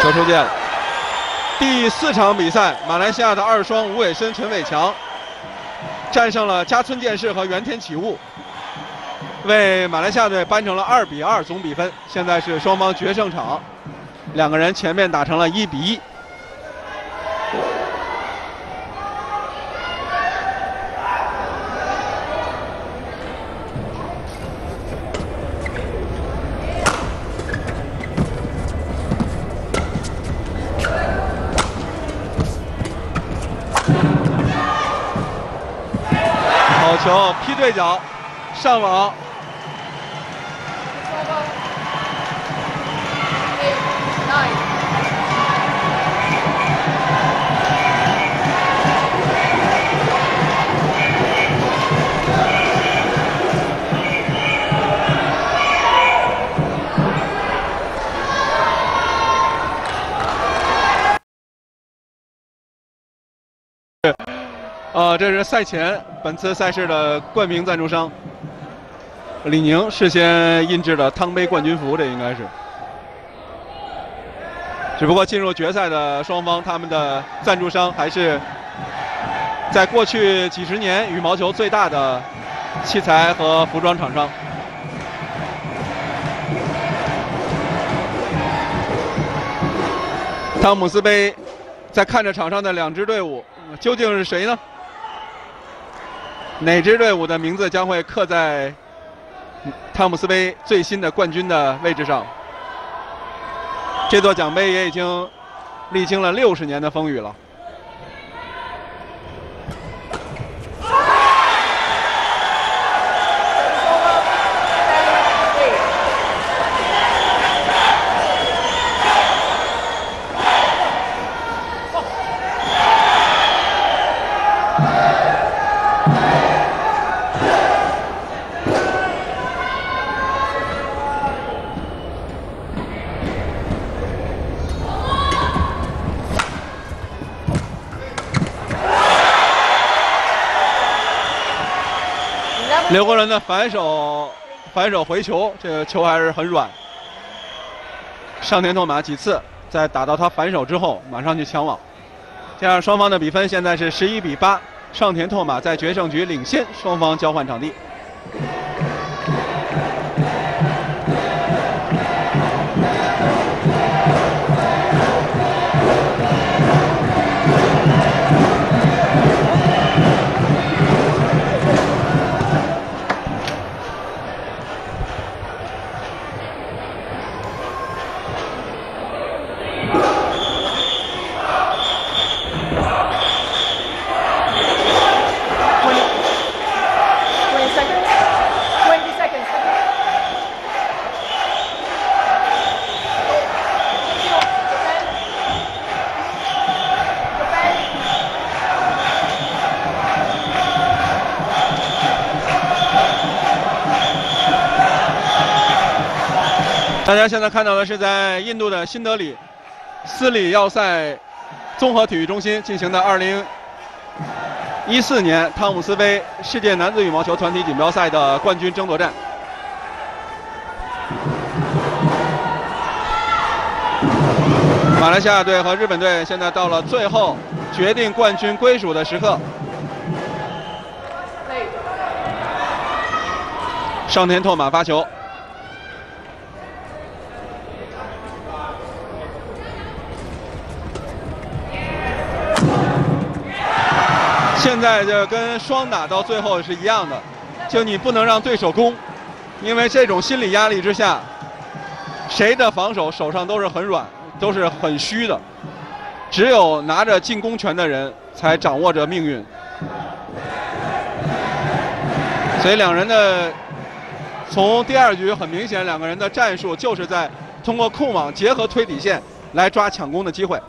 球出界了。第四场比赛，马来西亚的二双吴伟森、陈伟强战胜了加村健士和原田启悟，为马来西亚队扳成了二比二总比分。现在是双方决胜场，两个人前面打成了一比一。好球，劈对角，上网。呃，这是赛前本次赛事的冠名赞助商李宁事先印制的汤杯冠军服，这应该是。只不过进入决赛的双方，他们的赞助商还是在过去几十年羽毛球最大的器材和服装厂商。汤姆斯杯，在看着场上的两支队伍，究竟是谁呢？哪支队伍的名字将会刻在汤姆斯杯最新的冠军的位置上？这座奖杯也已经历经了六十年的风雨了。刘国伦反手，反手回球，这个球还是很软。上田拓马几次在打到他反手之后，马上去抢网。这样双方的比分现在是十一比八，上田拓马在决胜局领先，双方交换场地。大家现在看到的是在印度的新德里斯里要塞综合体育中心进行的2014年汤姆斯杯世界男子羽毛球团体锦标赛的冠军争夺战。马来西亚队和日本队现在到了最后决定冠军归属的时刻。上田拓马发球。现在就跟双打到最后是一样的，就你不能让对手攻，因为这种心理压力之下，谁的防守手上都是很软，都是很虚的，只有拿着进攻权的人才掌握着命运。所以两人的从第二局很明显，两个人的战术就是在通过控网结合推底线来抓抢攻的机会。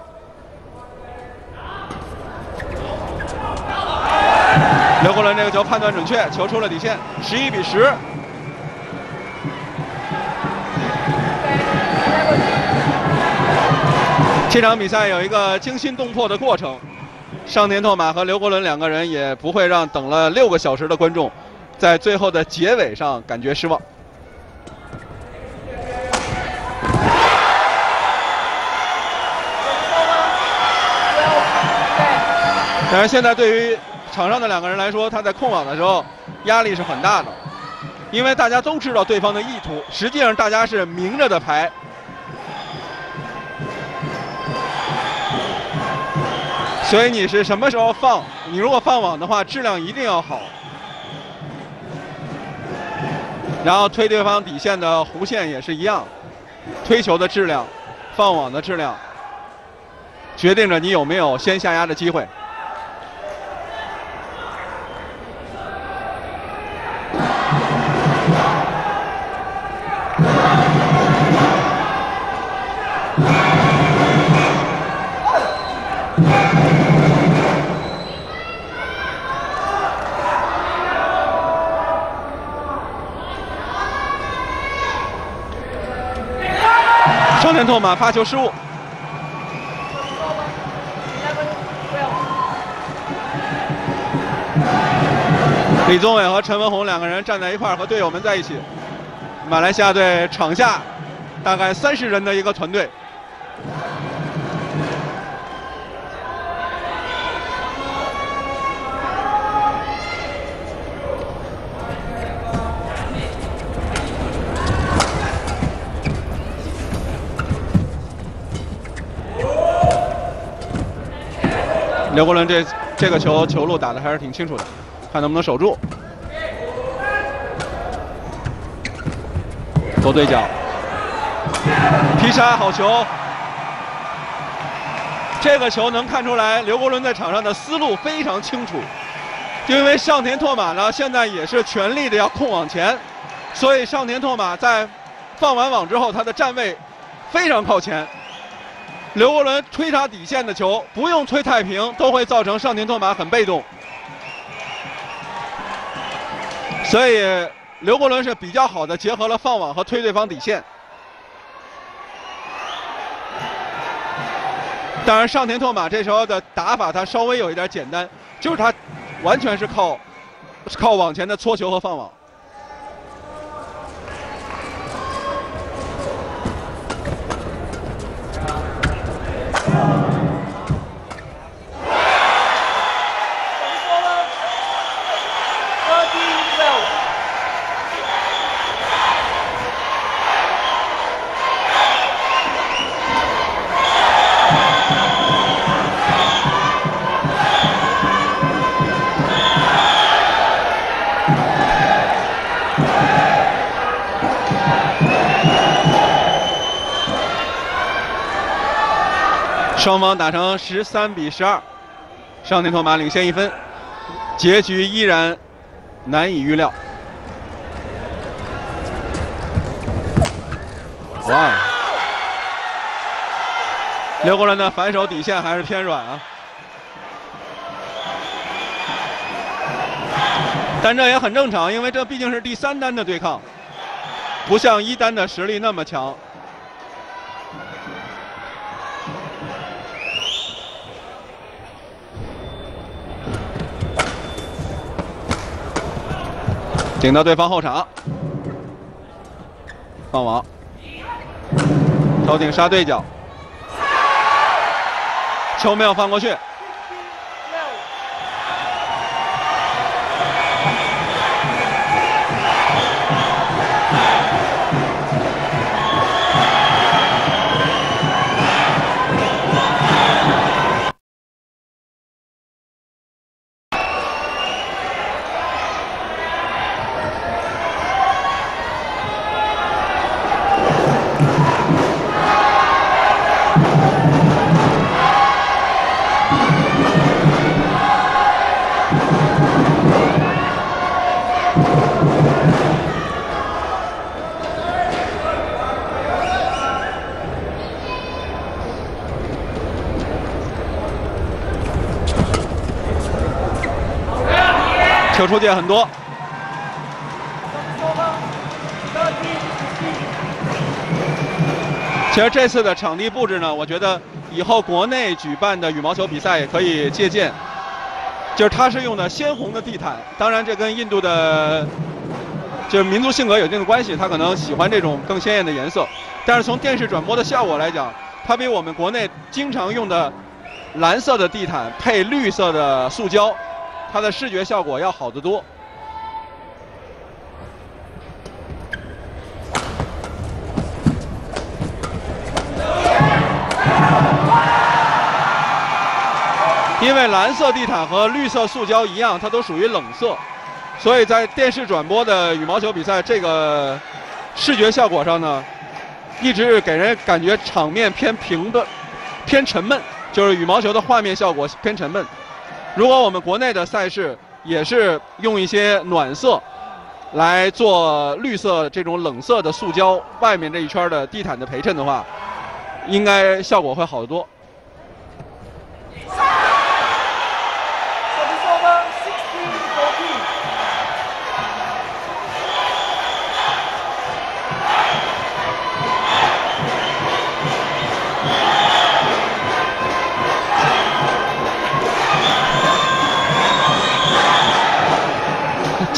刘国伦这个球判断准确，球出了底线，十一比十。这场比赛有一个惊心动魄的过程，上田拓马和刘国伦两个人也不会让等了六个小时的观众，在最后的结尾上感觉失望。但是现在对于场上的两个人来说，他在控网的时候压力是很大的，因为大家都知道对方的意图，实际上大家是明着的牌。所以你是什么时候放？你如果放网的话，质量一定要好。然后推对方底线的弧线也是一样，推球的质量、放网的质量，决定着你有没有先下压的机会。渗透马发球失误。李宗伟和陈文宏两个人站在一块儿，和队友们在一起。马来西亚队场下大概三十人的一个团队。刘国伦这这个球球路打的还是挺清楚的，看能不能守住。左对角，劈杀好球。这个球能看出来刘国伦在场上的思路非常清楚，因为上田拓马呢现在也是全力的要控网前，所以上田拓马在放完网之后，他的站位非常靠前。刘国伦推他底线的球，不用推太平，都会造成上田拓马很被动。所以刘国伦是比较好的结合了放网和推对方底线。当然，上田拓马这时候的打法他稍微有一点简单，就是他完全是靠靠网前的搓球和放网。双方打成十三比十二，上田拓马领先一分，结局依然难以预料。哇！刘国伦的反手底线还是偏软啊，但这也很正常，因为这毕竟是第三单的对抗，不像一单的实力那么强。顶到对方后场，放网，头顶杀对角，球没有放过去。界很多。其实这次的场地布置呢，我觉得以后国内举办的羽毛球比赛也可以借鉴。就是它是用的鲜红的地毯，当然这跟印度的就是民族性格有一定的关系，他可能喜欢这种更鲜艳的颜色。但是从电视转播的效果来讲，它比我们国内经常用的蓝色的地毯配绿色的塑胶。它的视觉效果要好得多。因为蓝色地毯和绿色塑胶一样，它都属于冷色，所以在电视转播的羽毛球比赛这个视觉效果上呢，一直给人感觉场面偏平的、偏沉闷，就是羽毛球的画面效果偏沉闷。如果我们国内的赛事也是用一些暖色来做绿色这种冷色的塑胶外面这一圈的地毯的陪衬的话，应该效果会好得多。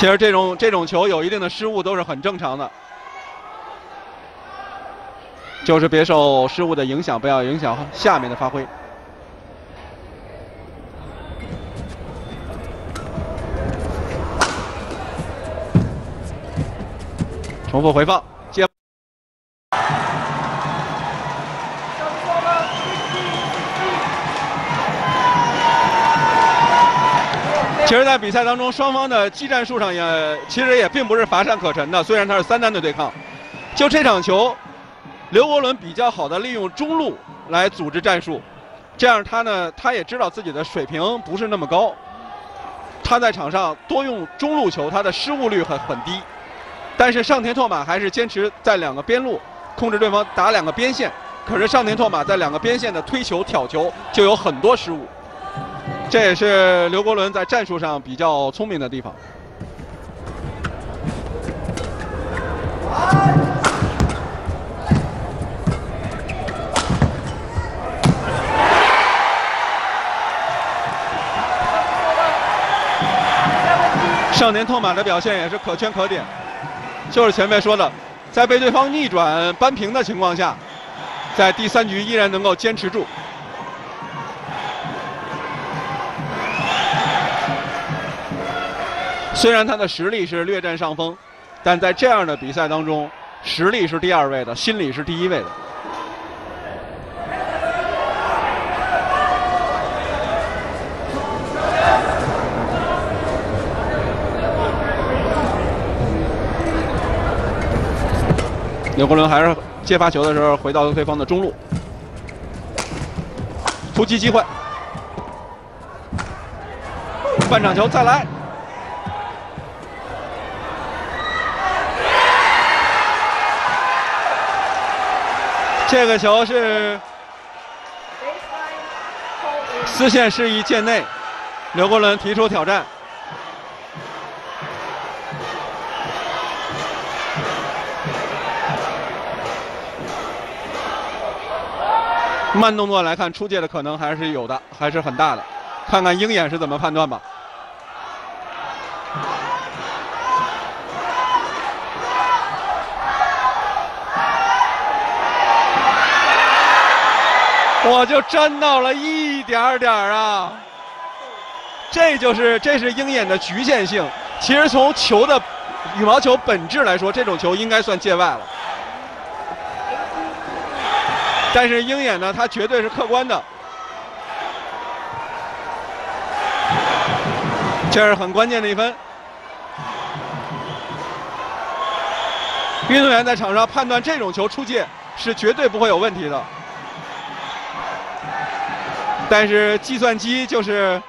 其实这种这种球有一定的失误都是很正常的，就是别受失误的影响，不要影响下面的发挥。重复回放。其实，在比赛当中，双方的技战术上也其实也并不是乏善可陈的。虽然他是三单的对抗，就这场球，刘国伦比较好的利用中路来组织战术，这样他呢，他也知道自己的水平不是那么高，他在场上多用中路球，他的失误率很很低。但是上田拓马还是坚持在两个边路控制对方打两个边线，可是上田拓马在两个边线的推球挑球就有很多失误。这也是刘国伦在战术上比较聪明的地方。少年拓马的表现也是可圈可点，就是前面说的，在被对方逆转扳平的情况下，在第三局依然能够坚持住。虽然他的实力是略占上风，但在这样的比赛当中，实力是第二位的，心理是第一位的。刘国伦还是接发球的时候回到对方的中路，突击机会，半场球再来。这个球是丝线示意界内，刘国伦提出挑战。慢动作来看，出界的可能还是有的，还是很大的。看看鹰眼是怎么判断吧。我就沾到了一点点啊，这就是这是鹰眼的局限性。其实从球的羽毛球本质来说，这种球应该算界外了。但是鹰眼呢，它绝对是客观的，这是很关键的一分。运动员在场上判断这种球出界是绝对不会有问题的。但是计算机就是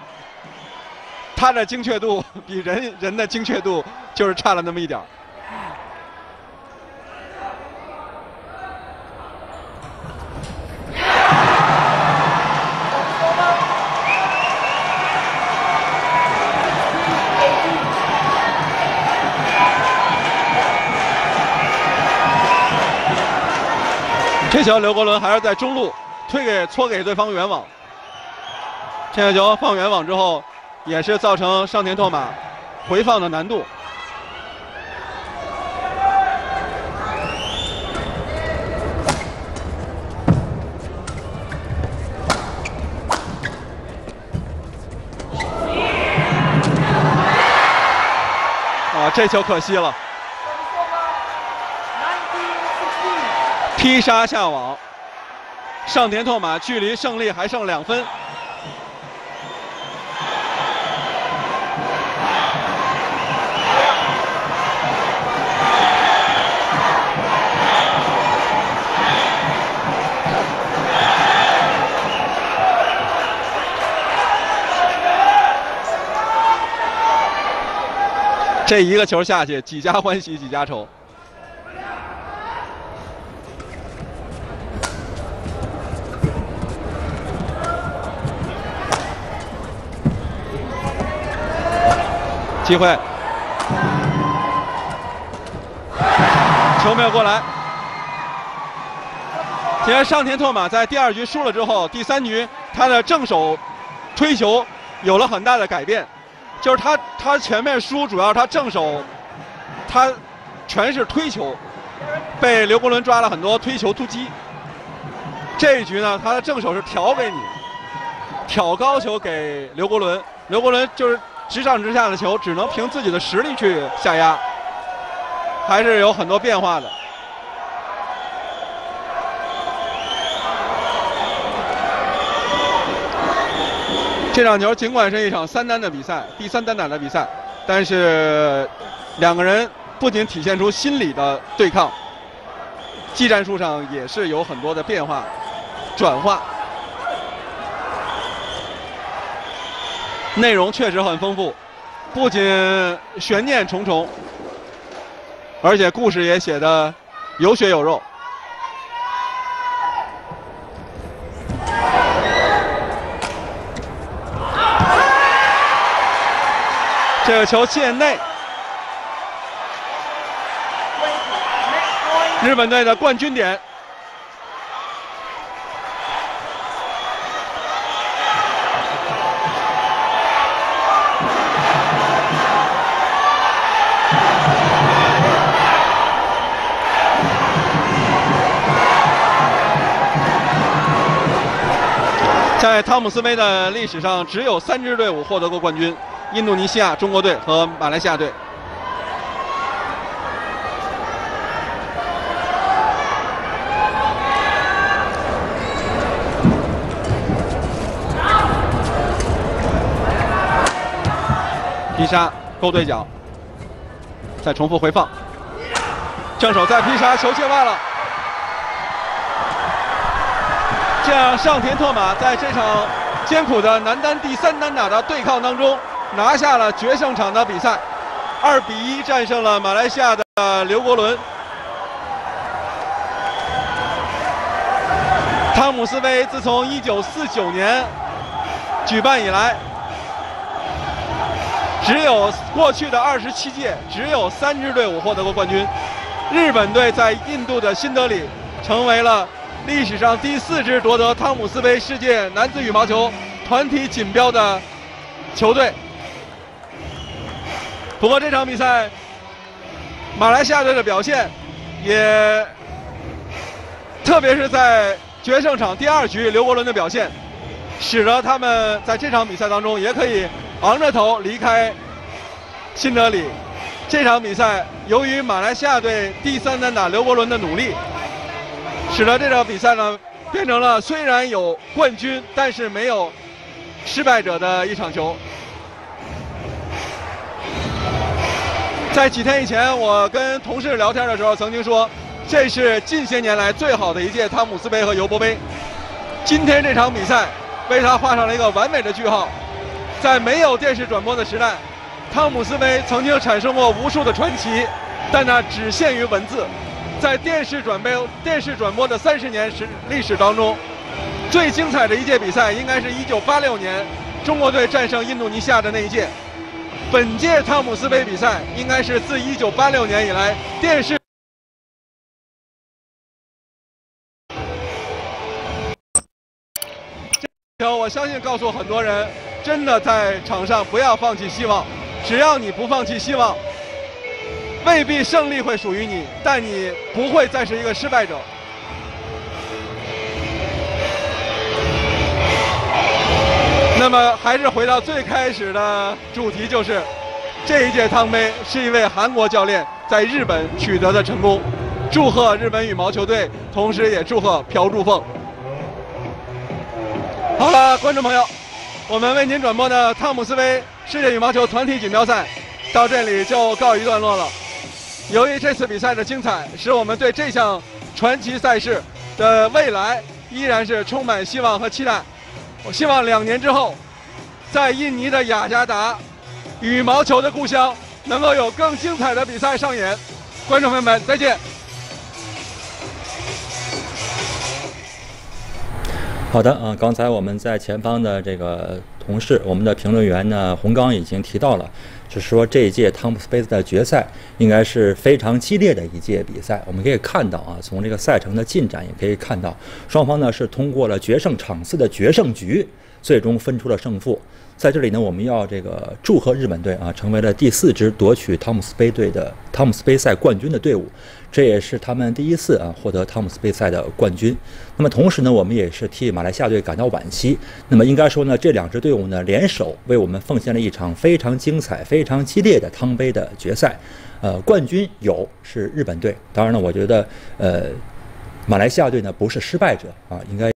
它的精确度比人人的精确度就是差了那么一点儿。这球刘国伦还是在中路推给搓给对方远网。这个球放远网之后，也是造成上田拓马回放的难度。啊，这球可惜了，劈杀下网，上田拓马距离胜利还剩两分。这一个球下去，几家欢喜几家愁。机会，球没有过来。其实上田拓马在第二局输了之后，第三局他的正手推球有了很大的改变。就是他，他前面输主要他正手，他全是推球，被刘国伦抓了很多推球突击。这一局呢，他的正手是挑给你，挑高球给刘国伦，刘国伦就是直上直下的球，只能凭自己的实力去下压，还是有很多变化的。这场球尽管是一场三单的比赛，第三单打的比赛，但是两个人不仅体现出心理的对抗，技战术上也是有很多的变化、转化，内容确实很丰富，不仅悬念重重，而且故事也写的有血有肉。这个球界内，日本队的冠军点。在汤姆斯杯的历史上，只有三支队伍获得过冠军。印度尼西亚、中国队和马来西亚队。劈杀勾对角，再重复回放，正手再劈杀，球界外了。这样上田拓马在这场艰苦的男单第三单打的对抗当中，拿下了决胜场的比赛，二比一战胜了马来西亚的刘国伦。汤姆斯杯自从1949年举办以来，只有过去的27届，只有三支队伍获得过冠军。日本队在印度的新德里成为了历史上第四支夺得汤姆斯杯世界男子羽毛球团体锦标的球队。不过这场比赛，马来西亚队的表现也，特别是在决胜场第二局刘国伦的表现，使得他们在这场比赛当中也可以昂着头离开新德里。这场比赛由于马来西亚队第三单打刘国伦的努力，使得这场比赛呢变成了虽然有冠军，但是没有失败者的一场球。在几天以前，我跟同事聊天的时候曾经说，这是近些年来最好的一届汤姆斯杯和尤伯杯。今天这场比赛为他画上了一个完美的句号。在没有电视转播的时代，汤姆斯杯曾经产生过无数的传奇，但那只限于文字。在电视转播电视转播的三十年史历史当中，最精彩的一届比赛应该是一九八六年中国队战胜印度尼西亚的那一届。本届汤姆斯杯比赛应该是自1986年以来电视。球，我相信告诉很多人，真的在场上不要放弃希望。只要你不放弃希望，未必胜利会属于你，但你不会再是一个失败者。那么还是回到最开始的主题，就是这一届汤杯是一位韩国教练在日本取得的成功。祝贺日本羽毛球队，同时也祝贺朴柱凤。好了，观众朋友，我们为您转播的汤姆斯杯世界羽毛球团体锦标赛到这里就告一段落了。由于这次比赛的精彩，使我们对这项传奇赛事的未来依然是充满希望和期待。我希望两年之后，在印尼的雅加达，羽毛球的故乡，能够有更精彩的比赛上演。观众朋友们，再见。好的啊，刚才我们在前方的这个同事，我们的评论员呢，洪刚已经提到了，是说这一届汤姆斯杯的决赛应该是非常激烈的一届比赛。我们可以看到啊，从这个赛程的进展也可以看到，双方呢是通过了决胜场次的决胜局，最终分出了胜负。在这里呢，我们要这个祝贺日本队啊，成为了第四支夺取汤姆斯杯队的汤姆斯杯赛冠军的队伍。这也是他们第一次啊获得汤姆斯杯赛的冠军。那么同时呢，我们也是替马来西亚队感到惋惜。那么应该说呢，这两支队伍呢联手为我们奉献了一场非常精彩、非常激烈的汤杯的决赛。呃，冠军有是日本队，当然了，我觉得呃马来西亚队呢不是失败者啊，应该。